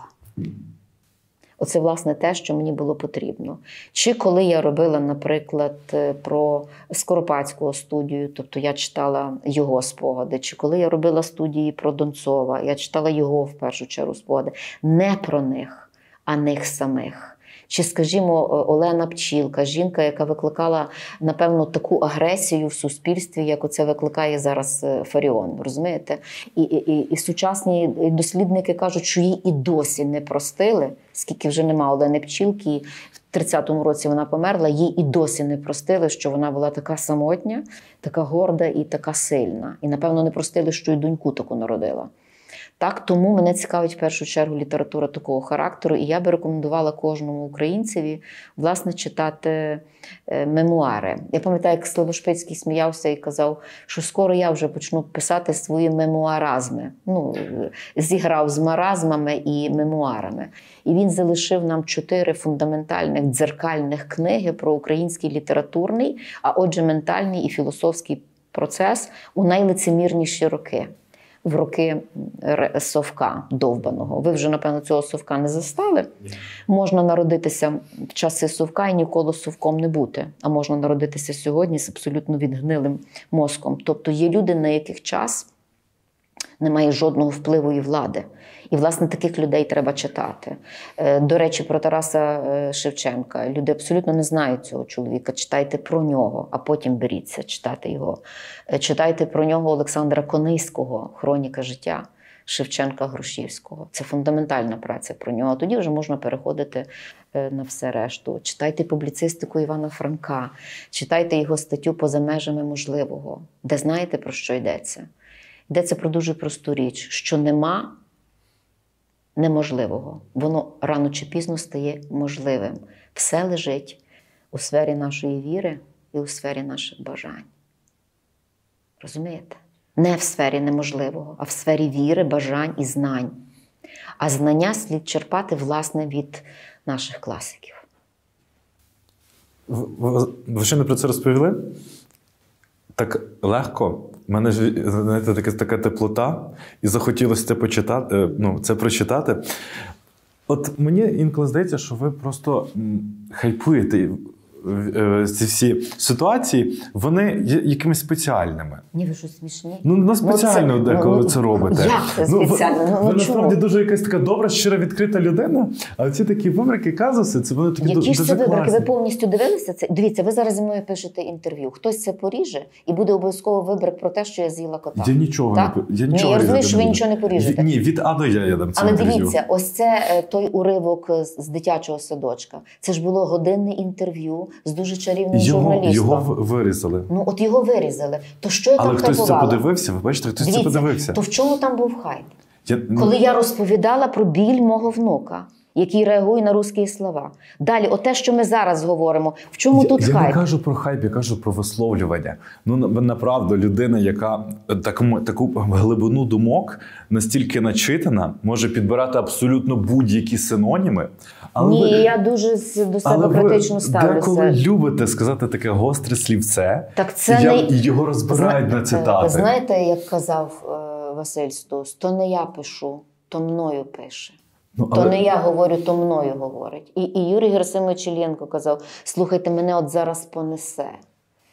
Оце, власне, те, що мені було потрібно. Чи коли я робила, наприклад, е, про Скоропадського студію, тобто я читала його спогади, чи коли я робила студії про Донцова, я читала його в першу чергу спогади, не про них, а них самих. Чи, скажімо, Олена Пчілка, жінка, яка викликала, напевно, таку агресію в суспільстві, як оце викликає зараз е, Фаріон. Розумієте? І, і, і, сучасні дослідники кажуть, що їй і досі не простили, скільки вже нема Олени Пчілки. В 30-му році вона померла, їй і досі не простили, що вона була така самотня, така горда і така сильна. І, напевно, не простили, що й доньку таку народила. Так, тому мене цікавить в першу чергу література такого характеру, і я би рекомендувала кожному українцеві власне читати е, мемуари. Я пам'ятаю, як Славошпицький сміявся і казав, що скоро я вже почну писати свої мемуаразми. Ну, е, зіграв з маразмами і мемуарами. І він залишив нам чотири фундаментальних дзеркальних книги про український літературний, а отже, ментальний і філософський процес у найлицемірніші роки в роки совка довбаного. Ви вже, напевно, цього совка не застали. Можна народитися в часи совка і ніколи совком не бути. А можна народитися сьогодні з абсолютно відгнилим мозком. Тобто є люди, на яких час немає жодного впливу і влади. І, власне, таких людей треба читати. Е, До речі, про Тараса е, Шевченка. Люди абсолютно не знають цього чоловіка. Читайте про нього, а потім беріться читати його. Е, Читайте про нього Олександра Конийського, Хроніка життя Шевченка Грушівського. Це фундаментальна праця про нього. Тоді вже можна переходити на все решту. Читайте публіцистику Івана Франка, читайте його статтю поза межами можливого, де знаєте про що йдеться. Йдеться про дуже просту річ, що нема неможливого. Воно рано чи пізно стає можливим. Все лежить у сфері нашої віри і у сфері наших бажань. Розумієте? Не в сфері неможливого, а в сфері віри, бажань і знань. А знання слід черпати, власне, від наших класиків. Ви ще не про це розповіли? Так легко. Мене ж знаєте, така, така теплота, і захотілося це почитати, е, ну, це прочитати. От мені інколи здається, що ви просто хайпуєте ці всі ситуації, вони є якимись спеціальними. Ні, ви що смішні? Ну, на спеціально Ну, це- деколи ну, це робите. як це ви- спеціально? Ну, ви ну, насправді дуже якась така добра, щира, відкрита людина. А ці такі вибрики, казуси, це вони такі Які ду- ж дуже це вибрики? класні. Ви повністю дивилися це? Дивіться, ви зараз зі мною пишете інтерв'ю. Хтось це поріже і буде обов'язково вибрик про те, що я з'їла кота. Я нічого Так? не я Ні, нічого я розумію, що ви нічого не поріжете. Ні, від А до Я я дам це Але інтерв'ю. дивіться, ось це е, той уривок з дитячого садочка. Це ж було годинне інтерв'ю з дуже чарівним Його, журналістом. його вирізали. Ну от його вирізали. То що я Але там хтось це подивився, ви бачите, хтось це подивився. то в чому там був хайп? Я, ну, Коли я розповідала про біль мого внука. Який реагує на русські слова. Далі, оте, що ми зараз говоримо, в чому я, тут я не кажу про хайп, я кажу про висловлювання. Ну на- направду, людина, яка е, таку, таку глибину думок настільки начитана, може підбирати абсолютно будь-які синоніми. Але Ні, ви, я дуже до себе але ви критично ставлюся. деколи любите сказати таке гостре слівце, Так це я, не- його розбирають Зна- на цитати. Знаєте, як казав е, Василь Стус, то не я пишу, то мною пише. Ну, То не я говорю, то мною говорить. І, і Юрій Герасимович Іллєнко казав: слухайте, мене от зараз понесе.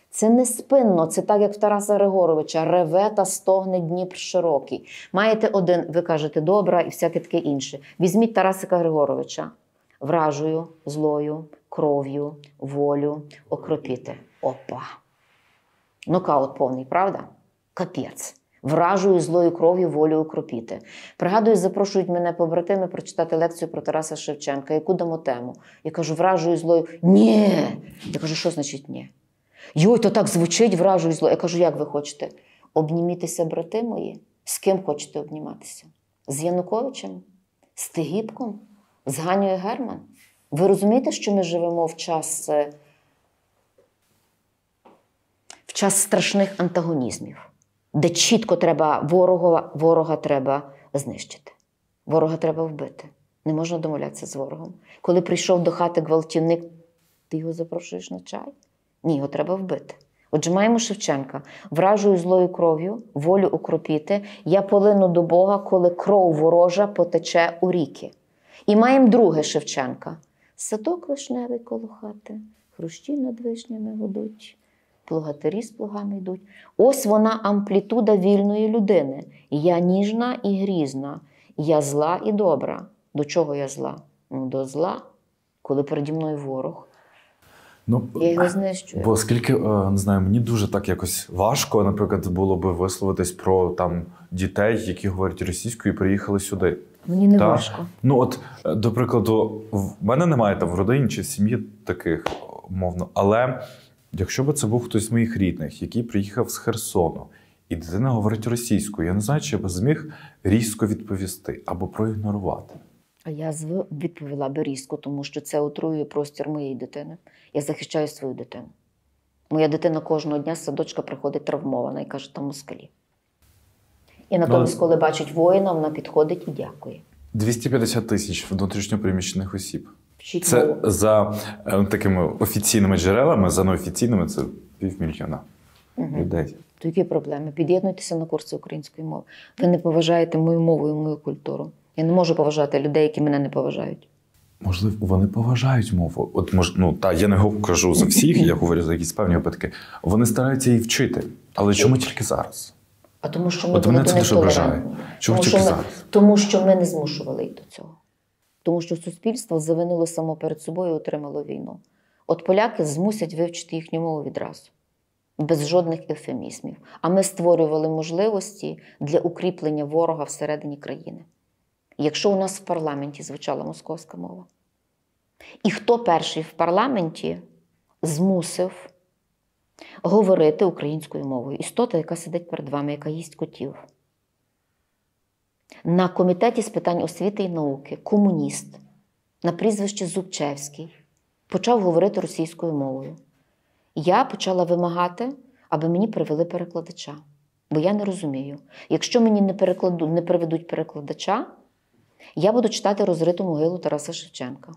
Це не спинно, це так, як в Тараса Григоровича, реве та стогне Дніпр широкий. Маєте один, ви кажете, добра і всяке таке інше. Візьміть Тарасика Григоровича вражою, злою, кров'ю, волю, окропіти. Опа. Нокаут повний, правда? Капець. Вражою злою кров'ю волю окропіти. Пригадую, запрошують мене побратими прочитати лекцію про Тараса Шевченка. Яку дамо тему? Я кажу, вражою злою. Ні. Я кажу, що значить ні? Йой, то так звучить вражою злою. Я кажу, як ви хочете? Обнімітися, брати мої? З ким хочете обніматися? З Януковичем? З Тигіпком? З Ганєю Герман? Ви розумієте, що ми живемо в час е, в час страшних антагонізмів, де чітко треба ворога, ворога треба знищити. Ворога треба вбити. Не можна домовлятися з ворогом. Коли прийшов до хати гвалтівник, ти його запрошуєш на чай? Ні, його треба вбити. Отже, маємо Шевченка, вражою злою кров'ю, волю укропіти, я полину до Бога, коли кров ворожа потече у ріки. І маємо друге Шевченка. Садок вишневий коло хати, хрущі над вишнями гудуть, плугатирі з плугами йдуть. Ось вона амплітуда вільної людини. Я ніжна і грізна, я зла і добра. До чого я зла? Ну, до зла, коли переді мною ворог. Ну, Я його знищую. Бо оскільки е, не знаю, мені дуже так якось важко, наприклад, було би висловитись про там дітей, які говорять російською і приїхали сюди. Мені не Та? важко. Ну от, е, до прикладу, в мене немає там в родині чи в сім'ї таких мовно. Але якщо б це був хтось з моїх рідних, який приїхав з Херсону, і дитина говорить російською, я не знаю, чи я б зміг різко відповісти або проігнорувати. А я відповіла би різко, тому що це отруює простір моєї дитини. Я захищаю свою дитину. Моя дитина кожного дня з садочка приходить травмована і каже, там москалі. І натомість, Ну, коли бачить воїна, вона підходить і дякує. 250 тисяч внутрішньопереміщених осіб. Вчить Це мову. за е, такими офіційними джерелами, за неофіційними це півмільйона людей. То які проблеми? Під'єднуйтеся на курси української мови. Ви не поважаєте мою мову і мою культуру. Я не можу поважати людей, які мене не поважають. Можливо, вони поважають мову. От мож, ну та я не кажу за всіх, я говорю за якісь певні випадки. Вони стараються її вчити. Але чому тільки зараз? А тому, що ми От мене це дуже ображає. Чому тому, тільки що ми, зараз? тому що ми не змушували їх до цього. Тому що суспільство завинило само перед собою і отримало війну. От поляки змусять вивчити їхню мову відразу, без жодних ефемізмів. А ми створювали можливості для укріплення ворога всередині країни. Якщо у нас в парламенті звучала московська мова, і хто перший в парламенті змусив говорити українською мовою? Істота, яка сидить перед вами, яка їсть котів. На комітеті з питань освіти і науки комуніст на прізвище Зубчевський почав говорити російською мовою. Я почала вимагати, аби мені привели перекладача, бо я не розумію. Якщо мені не, перекладу, не приведуть перекладача, я буду читати розриту могилу Тараса Шевченка.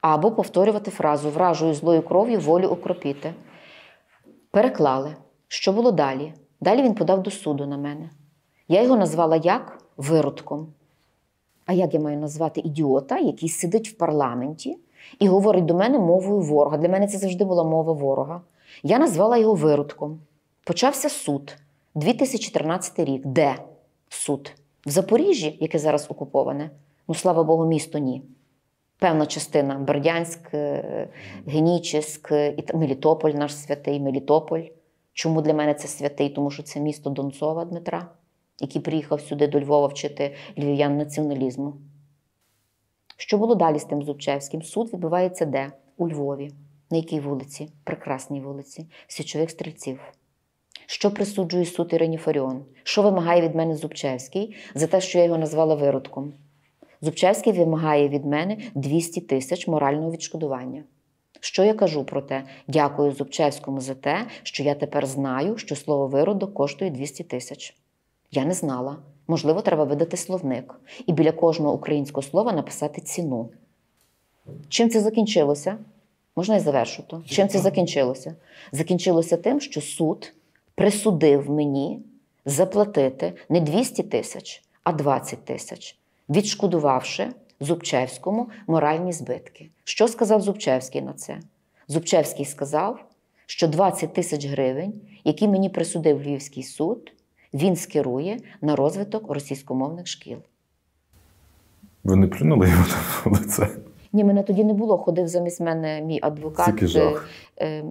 Або повторювати фразу вражою злою кров'ю волю окропіти. Переклали. Що було далі? Далі він подав до суду на мене. Я його назвала як виродком. А як я маю назвати ідіота, який сидить в парламенті і говорить до мене мовою ворога? Для мене це завжди була мова ворога. Я назвала його виродком. Почався суд 2013 рік. Де суд? В Запоріжжі, яке зараз окуповане. Ну, слава Богу, місто ні. Певна частина Бердянськ, е, Генічеськ, Мелітополь, наш святий Мелітополь. Чому для мене це святий? Тому що це місто Донцова Дмитра, який приїхав сюди до Львова вчити львів'ян націоналізму. Що було далі з тим Зубчевським? Суд відбувається де? У Львові. На якій вулиці? Прекрасній вулиці, Січових стрільців. Що присуджує суд Ірині Фаріон? Що вимагає від мене Зубчевський за те, що я його назвала виродком? Зубчевський вимагає від мене 200 тисяч морального відшкодування. Що я кажу про те? Дякую Зубчевському за те, що я тепер знаю, що слово виродок коштує 200 тисяч. Я не знала. Можливо, треба видати словник і біля кожного українського слова написати ціну. Чим це закінчилося? Можна я завершу то? Чим це закінчилося? Закінчилося тим, що суд присудив мені заплатити не 200 тисяч, а 20 тисяч, відшкодувавши Зубчевському моральні збитки. Що сказав Зубчевський на це? Зубчевський сказав, що 20 тисяч гривень, які мені присудив Львівський суд, він скерує на розвиток російськомовних шкіл. Ви не плюнули йому в лице? Ні, мене тоді не було. Ходив замість мене мій адвокат е, е,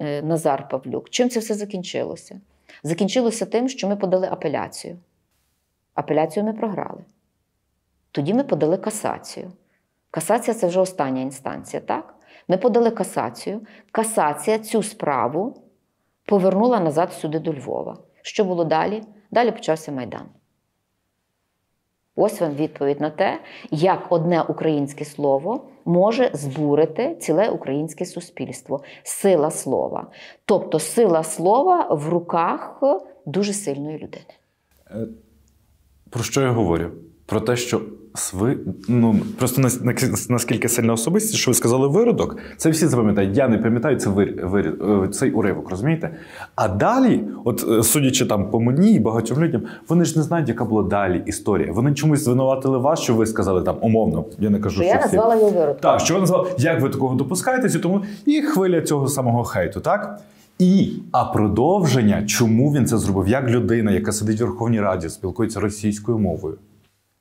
е, Назар Павлюк. Чим це все закінчилося? Закінчилося тим, що ми подали апеляцію. Апеляцію ми програли. Тоді ми подали касацію. Касація це вже остання інстанція, так? Ми подали касацію. Касація цю справу повернула назад сюди до Львова. Що було далі? Далі почався Майдан. Ось вам відповідь на те, як одне українське слово може збурити ціле українське суспільство. Сила слова. Тобто сила слова в руках дуже сильної людини. Е, Про що я говорю? Про те, що ви ну просто нас- нас- наскільки сильна особистість, що ви сказали виродок, це всі запам'ятають. Я не пам'ятаю це вир, вир, е, цей уривок, розумієте? А далі, от е, судячи там по мені і багатьом людям, вони ж не знають, яка була далі історія. Вони чомусь звинуватили вас, що ви сказали там умовно. Я не кажу, Що що я всі. назвала його виродком. Так, що ви назвали, як ви такого допускаєтесь, і тому і хвиля цього самого хейту, так? І а продовження, чому він це зробив? Як людина, яка сидить в Верховній Раді, спілкується російською мовою?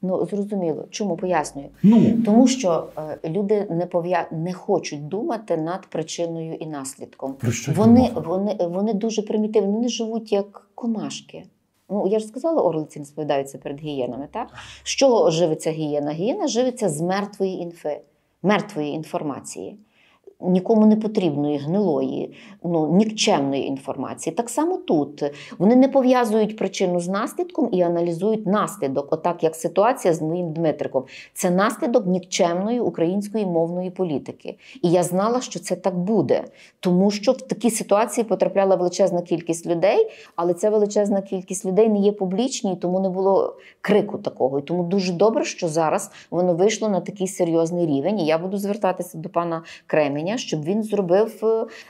Ну зрозуміло, чому пояснюю? Ну Тому що е, люди не пов'я... не хочуть думати над причиною і наслідком. Про що Вони, вони, вони дуже примітивні, вони живуть як комашки. Ну, я ж сказала, орлиці не сповідаються перед гієнами, так? З чого живиться гієна? Гієна живиться з мертвої інфи, мертвої інформації. Нікому не потрібної, гнилої, ну, нікчемної інформації. Так само тут. Вони не пов'язують причину з наслідком і аналізують наслідок, отак як ситуація з моїм Дмитриком. Це наслідок нікчемної української мовної політики. І я знала, що це так буде, тому що в такі ситуації потрапляла величезна кількість людей, але ця величезна кількість людей не є публічні, тому не було крику такого. І тому дуже добре, що зараз воно вийшло на такий серйозний рівень. І я буду звертатися до пана Кременя, щоб він зробив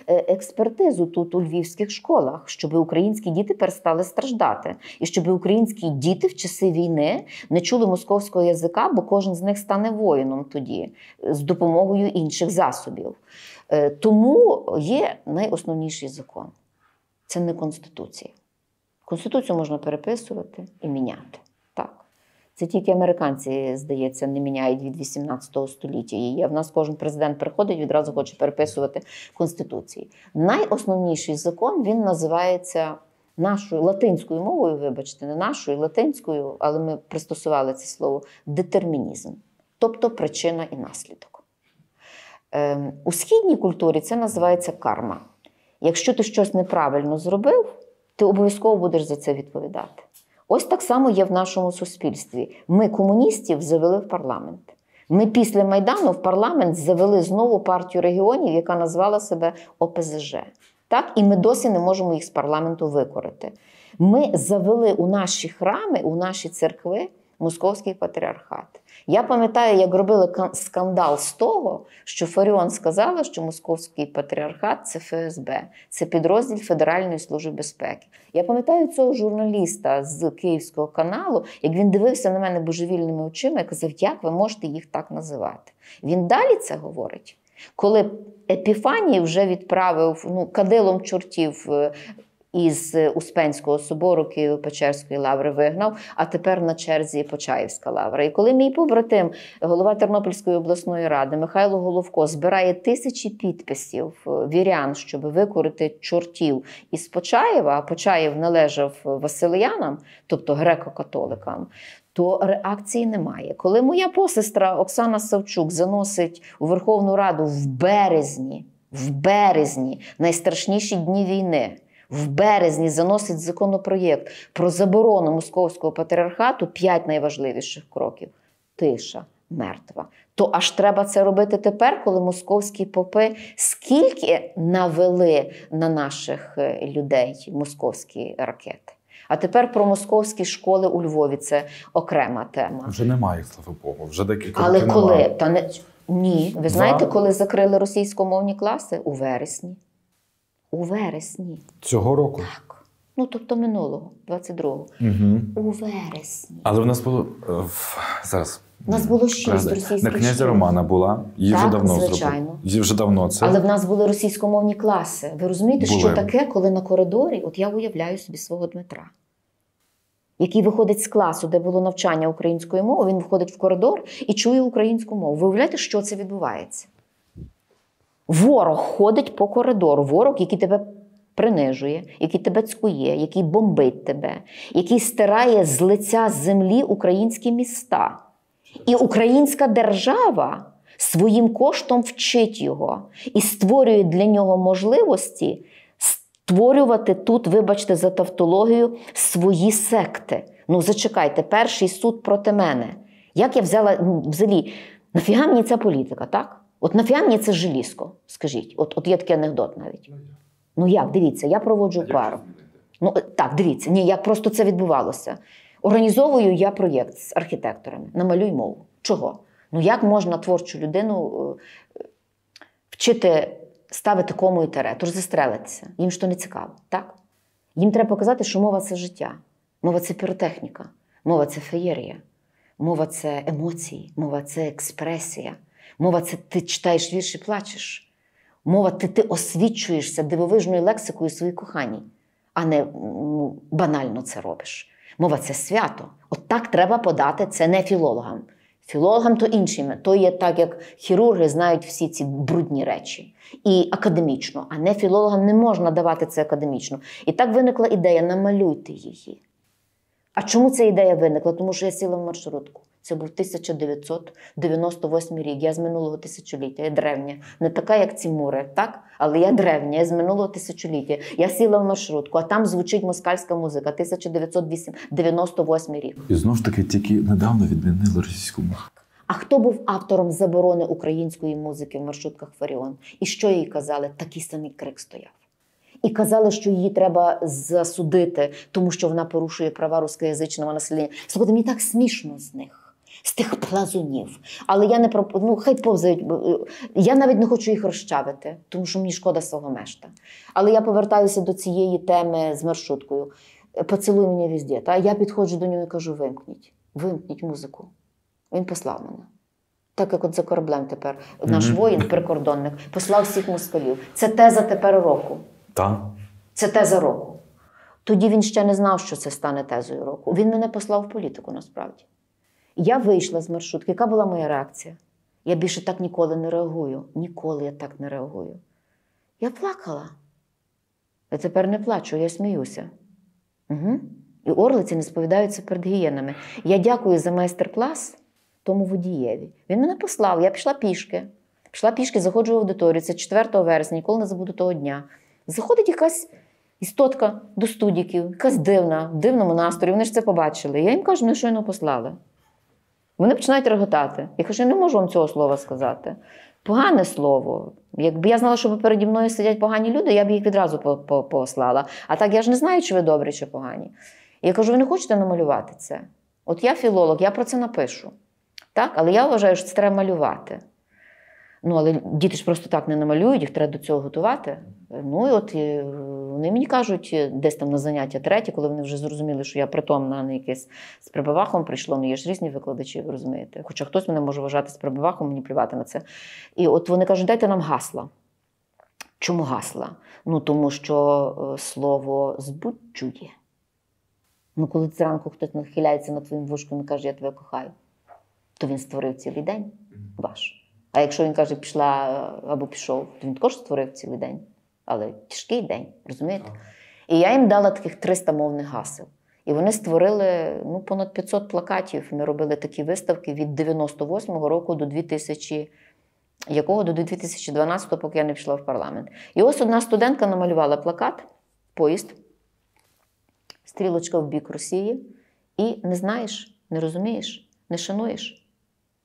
е, експертизу тут у львівських школах, щоб українські діти перестали страждати, і щоб українські діти в часи війни не чули московського язика, бо кожен з них стане воїном тоді з допомогою інших засобів. Е, Тому є найосновніший закон це не конституція. Конституцію можна переписувати і міняти. Це тільки американці, здається, не міняють від 18 століття. А в нас кожен президент приходить відразу хоче переписувати конституції. Найосновніший закон він називається нашою латинською мовою, вибачте, не нашою латинською, але ми пристосували це слово детермінізм, тобто причина і наслідок. Ем, У східній культурі це називається карма. Якщо ти щось неправильно зробив, ти обов'язково будеш за це відповідати. Ось так само є в нашому суспільстві. Ми комуністів завели в парламент. Ми після Майдану в парламент завели знову партію регіонів, яка назвала себе ОПЗЖ. Так? І ми досі не можемо їх з парламенту викорити. Ми завели у наші храми, у наші церкви московський патріархат. Я пам'ятаю, як робили скандал з того, що Фаріон сказала, що московський патріархат це ФСБ, це підрозділ Федеральної служби безпеки. Я пам'ятаю цього журналіста з Київського каналу, як він дивився на мене божевільними очима і казав, як ви можете їх так називати. Він далі це говорить. Коли Епіфаній вже відправив ну, кадилом чортів е, із Успенського собору Києво-Печерської лаври вигнав, а тепер на черзі Почаївська лавра. І коли мій побратим, голова Тернопільської обласної ради Михайло Головко збирає тисячі підписів е, вірян, щоб викорити чортів із Почаєва, а Почаєв належав Василянам, тобто греко-католикам. То реакції немає. Коли моя посестра Оксана Савчук заносить у Верховну Раду в березні, в березні, найстрашніші дні війни, в березні заносить законопроєкт про заборону московського патріархату п'ять найважливіших кроків: тиша, мертва. То аж треба це робити тепер, коли московські попи скільки навели на наших е, людей московські ракети. А тепер про московські школи у Львові це окрема тема. Вже немає, слава Богу. Вже декілька Але років коли немає. та не ні, ви знаєте, коли закрили російськомовні класи? У вересні. У вересні. Цього року. Так. Ну, тобто минулого, 22-го. Угу. У вересні. Але в нас було е, зараз. У нас було шість російських На князя шкіл. Романа була. Її вже давно звичайно. зробили. Її вже давно це. Але в нас були російськомовні класи. Ви розумієте, Були. що таке, коли на коридорі, от я уявляю собі свого Дмитра, який виходить з класу, де було навчання української мови, він виходить в коридор і чує українську мову. Ви уявляєте, що це відбувається? Ворог ходить по коридору, ворог, який тебе принижує, який тебе цькує, який бомбить тебе, який стирає з лиця землі українські міста. І українська держава своїм коштом вчить його і створює для нього можливості створювати тут, вибачте, за тавтологію, свої секти. Ну, зачекайте, перший суд проти мене. Як я взяла взагалі, нафіга мені ця політика, так? От нафіга мені це желізко, скажіть. От, от є такий анекдот навіть. Ну як, дивіться, я проводжу пару. Ну е, так, дивіться, ні, як просто це відбувалося. Організовую я проєкт з архітекторами. Намалюй мову. Чого? Ну як можна творчу людину е, вчити ставити кому і тере, тож застрелитися? Їм то не цікаво, так? Їм треба показати, що мова це життя, мова це піротехніка, мова це феєрія, мова це емоції, мова це експресія, мова це ти читаєш вірш і плачеш. Мова, ти, ти освічуєшся дивовижною лексикою своїй коханій, а не ну, банально це робиш. Мова це свято. От так треба подати це не філологам. Філологам то іншими. То є так, як хірурги знають всі ці брудні речі. І академічно, а не філологам не можна давати це академічно. І так виникла ідея: намалюйте її. А чому ця ідея виникла? Тому що я сіла в маршрутку. Це був 1998 рік. Я з минулого тисячоліття, я древня. Не така, як ці мури, так? Але я древня, я з минулого тисячоліття. Я сіла в маршрутку, а там звучить москальська музика. 1998 рік. І знову ж таки, тільки недавно відмінили російську мову. А хто був автором заборони української музики в маршрутках Фаріон? І що їй казали? Такий самий крик стояв. І казали, що її треба засудити, тому що вона порушує права рускоязичного населення. Слухайте, мені так смішно з них, з тих плазунів. Але я не про ну, хай повзають. Я навіть не хочу їх розчавити, тому що мені шкода свого мешта. Але я повертаюся до цієї теми з маршруткою. Поцілуй мене везде. Та я підходжу до нього і кажу: вимкніть, вимкніть музику. Він послав мене. Так як от за кораблем тепер наш Мгм. воїн, прикордонник, послав всіх москалів. Це теза тепер року. Так. Це теза року. Тоді він ще не знав, що це стане тезою року. Він мене послав в політику насправді. Я вийшла з маршрутки. Яка була моя реакція? Я більше так ніколи не реагую. Ніколи я так не реагую. Я плакала. Я тепер не плачу, я сміюся. Угу. І орлиці не сповідаються перед гієнами. Я дякую за майстер-клас тому водієві. Він мене послав, я пішла пішки. Пішла пішки, заходжу в аудиторію. Це 4 вересня, ніколи не забуду того дня. Заходить якась істотка до студіків, якась дивна, в дивному настрої. Вони ж це побачили. Я їм кажу, мене щойно послали. Вони починають реготати. Я кажу, я не можу вам цього слова сказати. Погане слово. Якби я знала, що переді мною сидять погані люди, я б їх відразу по- по- послала. А так я ж не знаю, чи ви добрі, чи погані. І я кажу, ви не хочете намалювати це? От я філолог, я про це напишу. Так? Але я вважаю, що це треба малювати. Ну, але діти ж просто так не намалюють, їх треба до цього готувати. Ну і от е, вони мені кажуть, е, десь там на заняття третє, коли вони вже зрозуміли, що я притомна, а не якесь з прибивахом прийшло. Ну є ж різні викладачі, ви розумієте. Хоча хтось мене може вважати з прибивахом, мені плювати на це. І от вони кажуть, дайте нам гасла. Чому гасла? Ну тому що е, слово збуджує. Ну, коли зранку хтось нахиляється над твоїм вушком і каже, я тебе кохаю, то він створив цілий день ваш. А якщо він каже, пішла е, або пішов, то він також створив цілий день. Але тяжкий день, розумієте? І я їм дала таких 300 мовних гасел. І вони створили ну, понад 500 плакатів. Ми робили такі виставки від 98-го року до 2000, якого до 2012-го, поки я не пішла в парламент. І ось одна студентка намалювала плакат, поїзд, стрілочка в бік Росії, і не знаєш, не розумієш, не шануєш.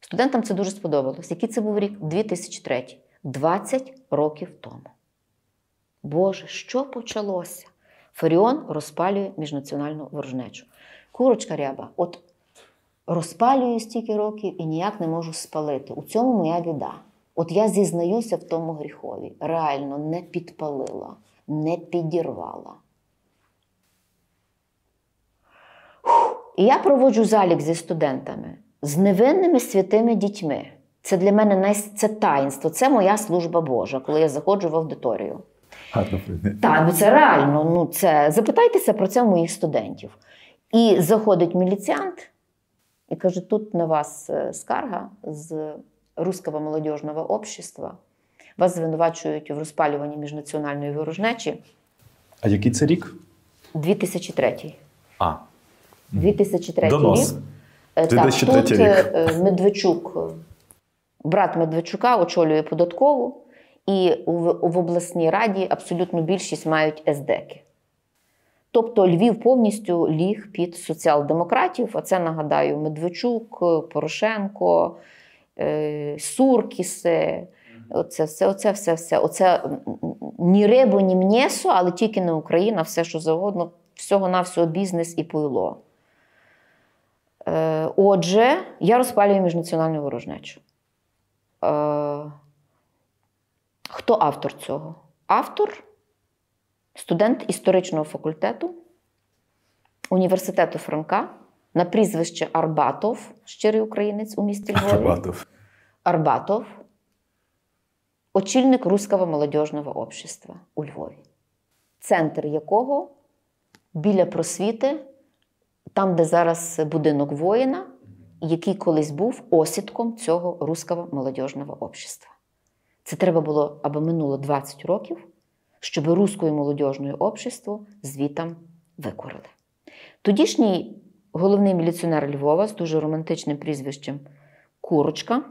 Студентам це дуже сподобалось. Який це був рік? 2003. 20 років тому. Боже, що почалося? Фаріон розпалює міжнаціональну ворожнечу. Курочка ряба, от розпалюю стільки років і ніяк не можу спалити. У цьому моя біда. От я зізнаюся в тому гріхові. Реально не підпалила, не підірвала. І я проводжу залік зі студентами, з невинними святими дітьми. Це для мене най... це таїнство, це моя служба Божа, коли я заходжу в аудиторію. Гарно. Так, ну це реально. Ну це запитайтеся про це в моїх студентів. І заходить міліціант і каже: тут на вас е, скарга з Руського молодіжного общества. Вас звинувачують в розпалюванні міжнаціональної ворожнечі. А який це рік? 2003. А, 2003 Донос. рік. Е, 2003 так, тут рік. е, е, Медведчук, е, брат Медведчука очолює податкову, і в обласній раді абсолютну більшість мають СДЕКи. Тобто Львів повністю ліг під соціал-демократів. А це нагадаю Медведчук, е, Порошенко, е, Суркіси. Оце все, оце все, все. Оце ні рибу, ні м'єсо, але тільки не Україна, все, що завгодно, всього-навсього бізнес і пойло. Е, Отже, я розпалюю міжнаціональну ворожнечу. Хто автор цього? Автор студент історичного факультету університету Франка на прізвище Арбатов, щирий українець у місті Львові. Арбатов. Арбатов, очільник Руського молодіжного общества у Львові, центр якого біля просвіти, там, де зараз будинок воїна, який колись був осідком цього Руського молодіжного общества. Це треба було, аби минуло 20 років, щоб Руське молодіжне общество звітам викорили. Тодішній головний міліціонер Львова з дуже романтичним прізвищем Курочка.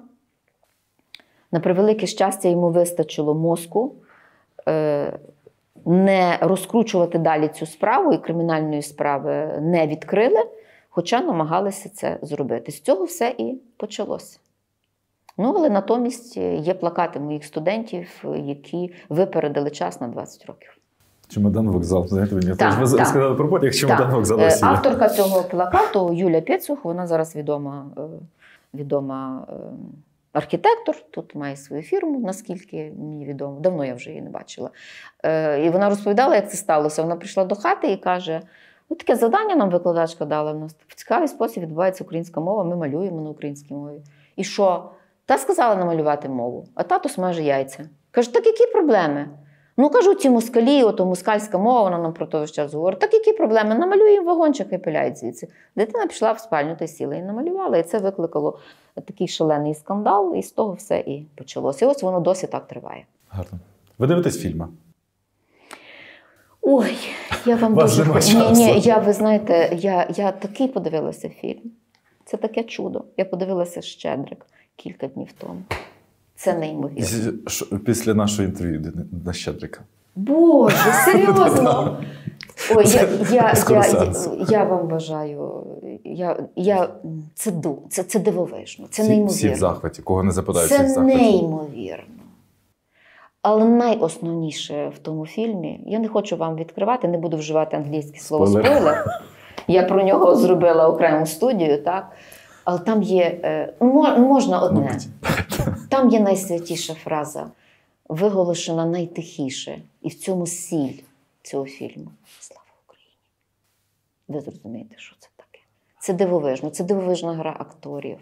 На превелике щастя, йому вистачило мозку е, не розкручувати далі цю справу і кримінальної справи не відкрили, хоча намагалися це зробити. З цього все і почалося. Ну, але натомість є плакати моїх студентів, які випередили час на 20 років. Чемодан вокзал. Знаєте, мені Так, теж ви так. сказали про потяг, чемодан Так. вокзал Е, Росія. Авторка цього плакату Юля Пєцух, вона зараз відома, е, відома е, архітектор, тут має свою фірму, наскільки мені відомо. Давно я вже її не бачила. Е, І вона розповідала, як це сталося. Вона прийшла до хати і каже: ну, таке завдання нам викладачка дала. У нас в цікавий спосіб відбувається українська мова, ми малюємо на українській мові. І що? Та сказала намалювати мову, а тато смаже яйця. Каже, так які проблеми? Ну, кажу, ці москалі, ото москальська мова, вона нам про то весь час говорить. Так які проблеми? Намалюємо вагончик і пиляють звідси. Дитина пішла в спальню та сіла і намалювала. І це викликало такий шалений скандал, і з того все і почалося. І ось воно досі так триває. Гарно. Ви дивитесь фільми? Ой, я вам Вас дуже. Ні, ні, я ви знаєте, я, я такий подивилася фільм. Це таке чудо. Я подивилася Щедрик кілька днів тому. Це неймовірно. Після нашого інтерв'ю на Щедрика. Боже, серйозно. Ой, я, я, я, я, я вам бажаю. Я, я, це, це, це дивовижно, це неймовірно. всі в захваті, кого не запитають, всі в Це неймовірно. Але найосновніше в тому фільмі, я не хочу вам відкривати, не буду вживати англійське слово спойлер. Я про нього зробила окрему студію, так? Але там є, е, ну, можна одне. Там є найсвятіша фраза, виголошена найтихіше, і в цьому сіль цього фільму. Слава Україні! Ви зрозумієте, що це таке? Це дивовижно, це дивовижна гра акторів,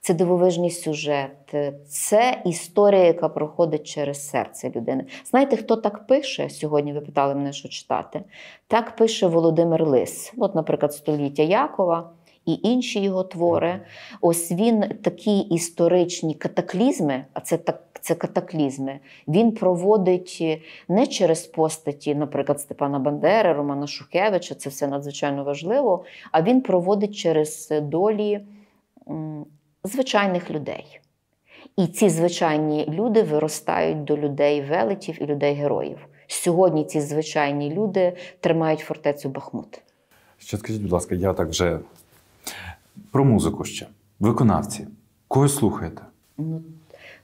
це дивовижний сюжет, це історія, яка проходить через серце людини. Знаєте, хто так пише? Сьогодні ви питали мене, що читати. Так пише Володимир Лис. От, наприклад, століття Якова і інші його твори. Ось він такі історичні катаклізми, а це так. Це катаклізми. Він проводить не через постаті, наприклад, Степана Бандери, Романа Шухевича, це все надзвичайно важливо. А він проводить через долі звичайних людей. І ці звичайні люди виростають до людей велетів і людей героїв. Сьогодні ці звичайні люди тримають фортецю Бахмут. Ще скажіть, будь ласка, я так вже про музику ще. Виконавці. Кого слухаєте? Ну,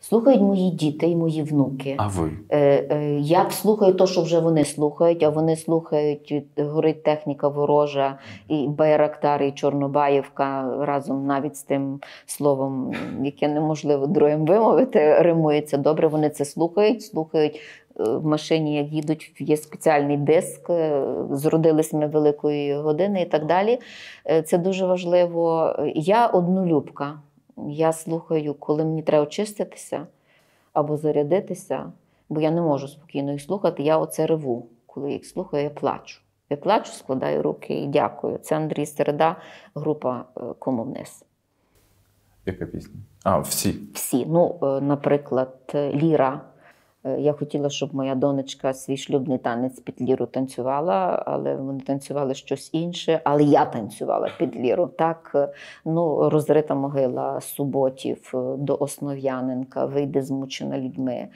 слухають мої діти і мої внуки. А ви? Е, е, Я слухаю те, що вже вони слухають, а вони слухають е, горить техніка ворожа, і Байрактар, і Чорнобаївка разом навіть з тим словом, яке неможливо другим вимовити, римується добре. Вони це слухають, слухають. В машині, як їдуть, є спеціальний диск, е, зродились ми великої години і так далі. Е, Це дуже важливо. Я однолюбка. Я слухаю, коли мені треба очиститися або зарядитися, бо я не можу спокійно їх слухати. Я оце реву. Коли їх слухаю, я плачу. Я плачу, складаю руки і дякую. Це Андрій Середа, група е, Кому вниз. Яка пісня? А, всі. Всі. Ну, наприклад, Ліра. Е, Я хотіла, щоб моя донечка свій шлюбний танець під ліру танцювала, але вони танцювали щось інше. Але я танцювала під ліру. Так, е, ну, розрита могила суботів е, до Основ'яненка, вийде змучена людьми.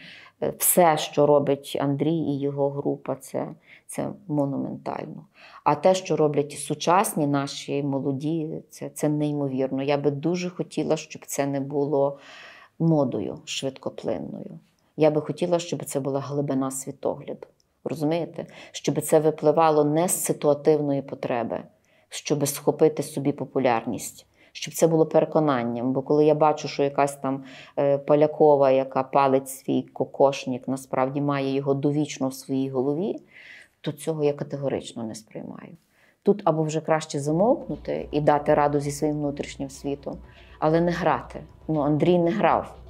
Все, що робить Андрій і його група, це, це монументально. А те, що роблять сучасні наші молоді, це, це неймовірно. Я би дуже хотіла, щоб це не було модою швидкоплинною. Я би хотіла, щоб це була глибина світогляду. Розумієте? Щоб це випливало не з ситуативної потреби, щоб схопити собі популярність, щоб це було переконанням. Бо коли я бачу, що якась там е, полякова, яка палить свій кокошник, насправді має його довічно в своїй голові, то цього я категорично не сприймаю. Тут або вже краще замовкнути і дати раду зі своїм внутрішнім світом, але не грати. Ну, Андрій не грав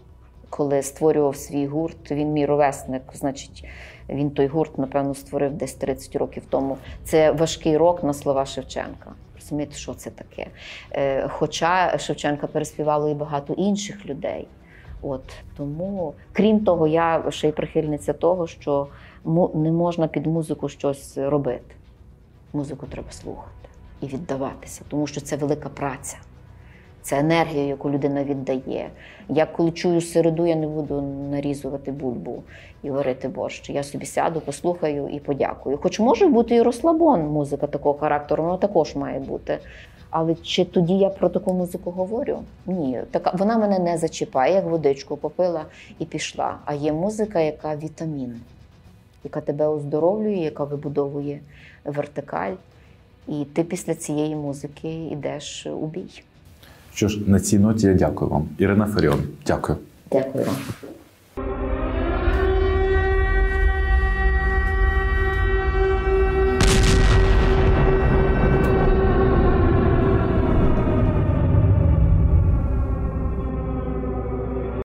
коли створював свій гурт, він мій ровесник, значить, він той гурт, напевно, створив десь 30 років тому. Це важкий рок на слова Шевченка. Розумієте, що це таке? Е, Хоча Шевченка переспівало і багато інших людей. От тому, крім того, я ще й прихильниця того, що не можна під музику щось робити. Музику треба слухати і віддаватися, тому що це велика праця. Це енергія, яку людина віддає. Я коли чую середу, я не буду нарізувати бульбу і варити борщ. Я собі сяду, послухаю і подякую. Хоч може бути і розслабон, музика такого характеру, вона також має бути. Але чи тоді я про таку музику говорю? Ні, така вона мене не зачіпає, як водичку попила і пішла. А є музика, яка вітамін, яка тебе оздоровлює, яка вибудовує вертикаль. І ти після цієї музики йдеш у бій. Що ж, на цій ноті я дякую вам. Ірина Фаріон, дякую. Дякую. вам.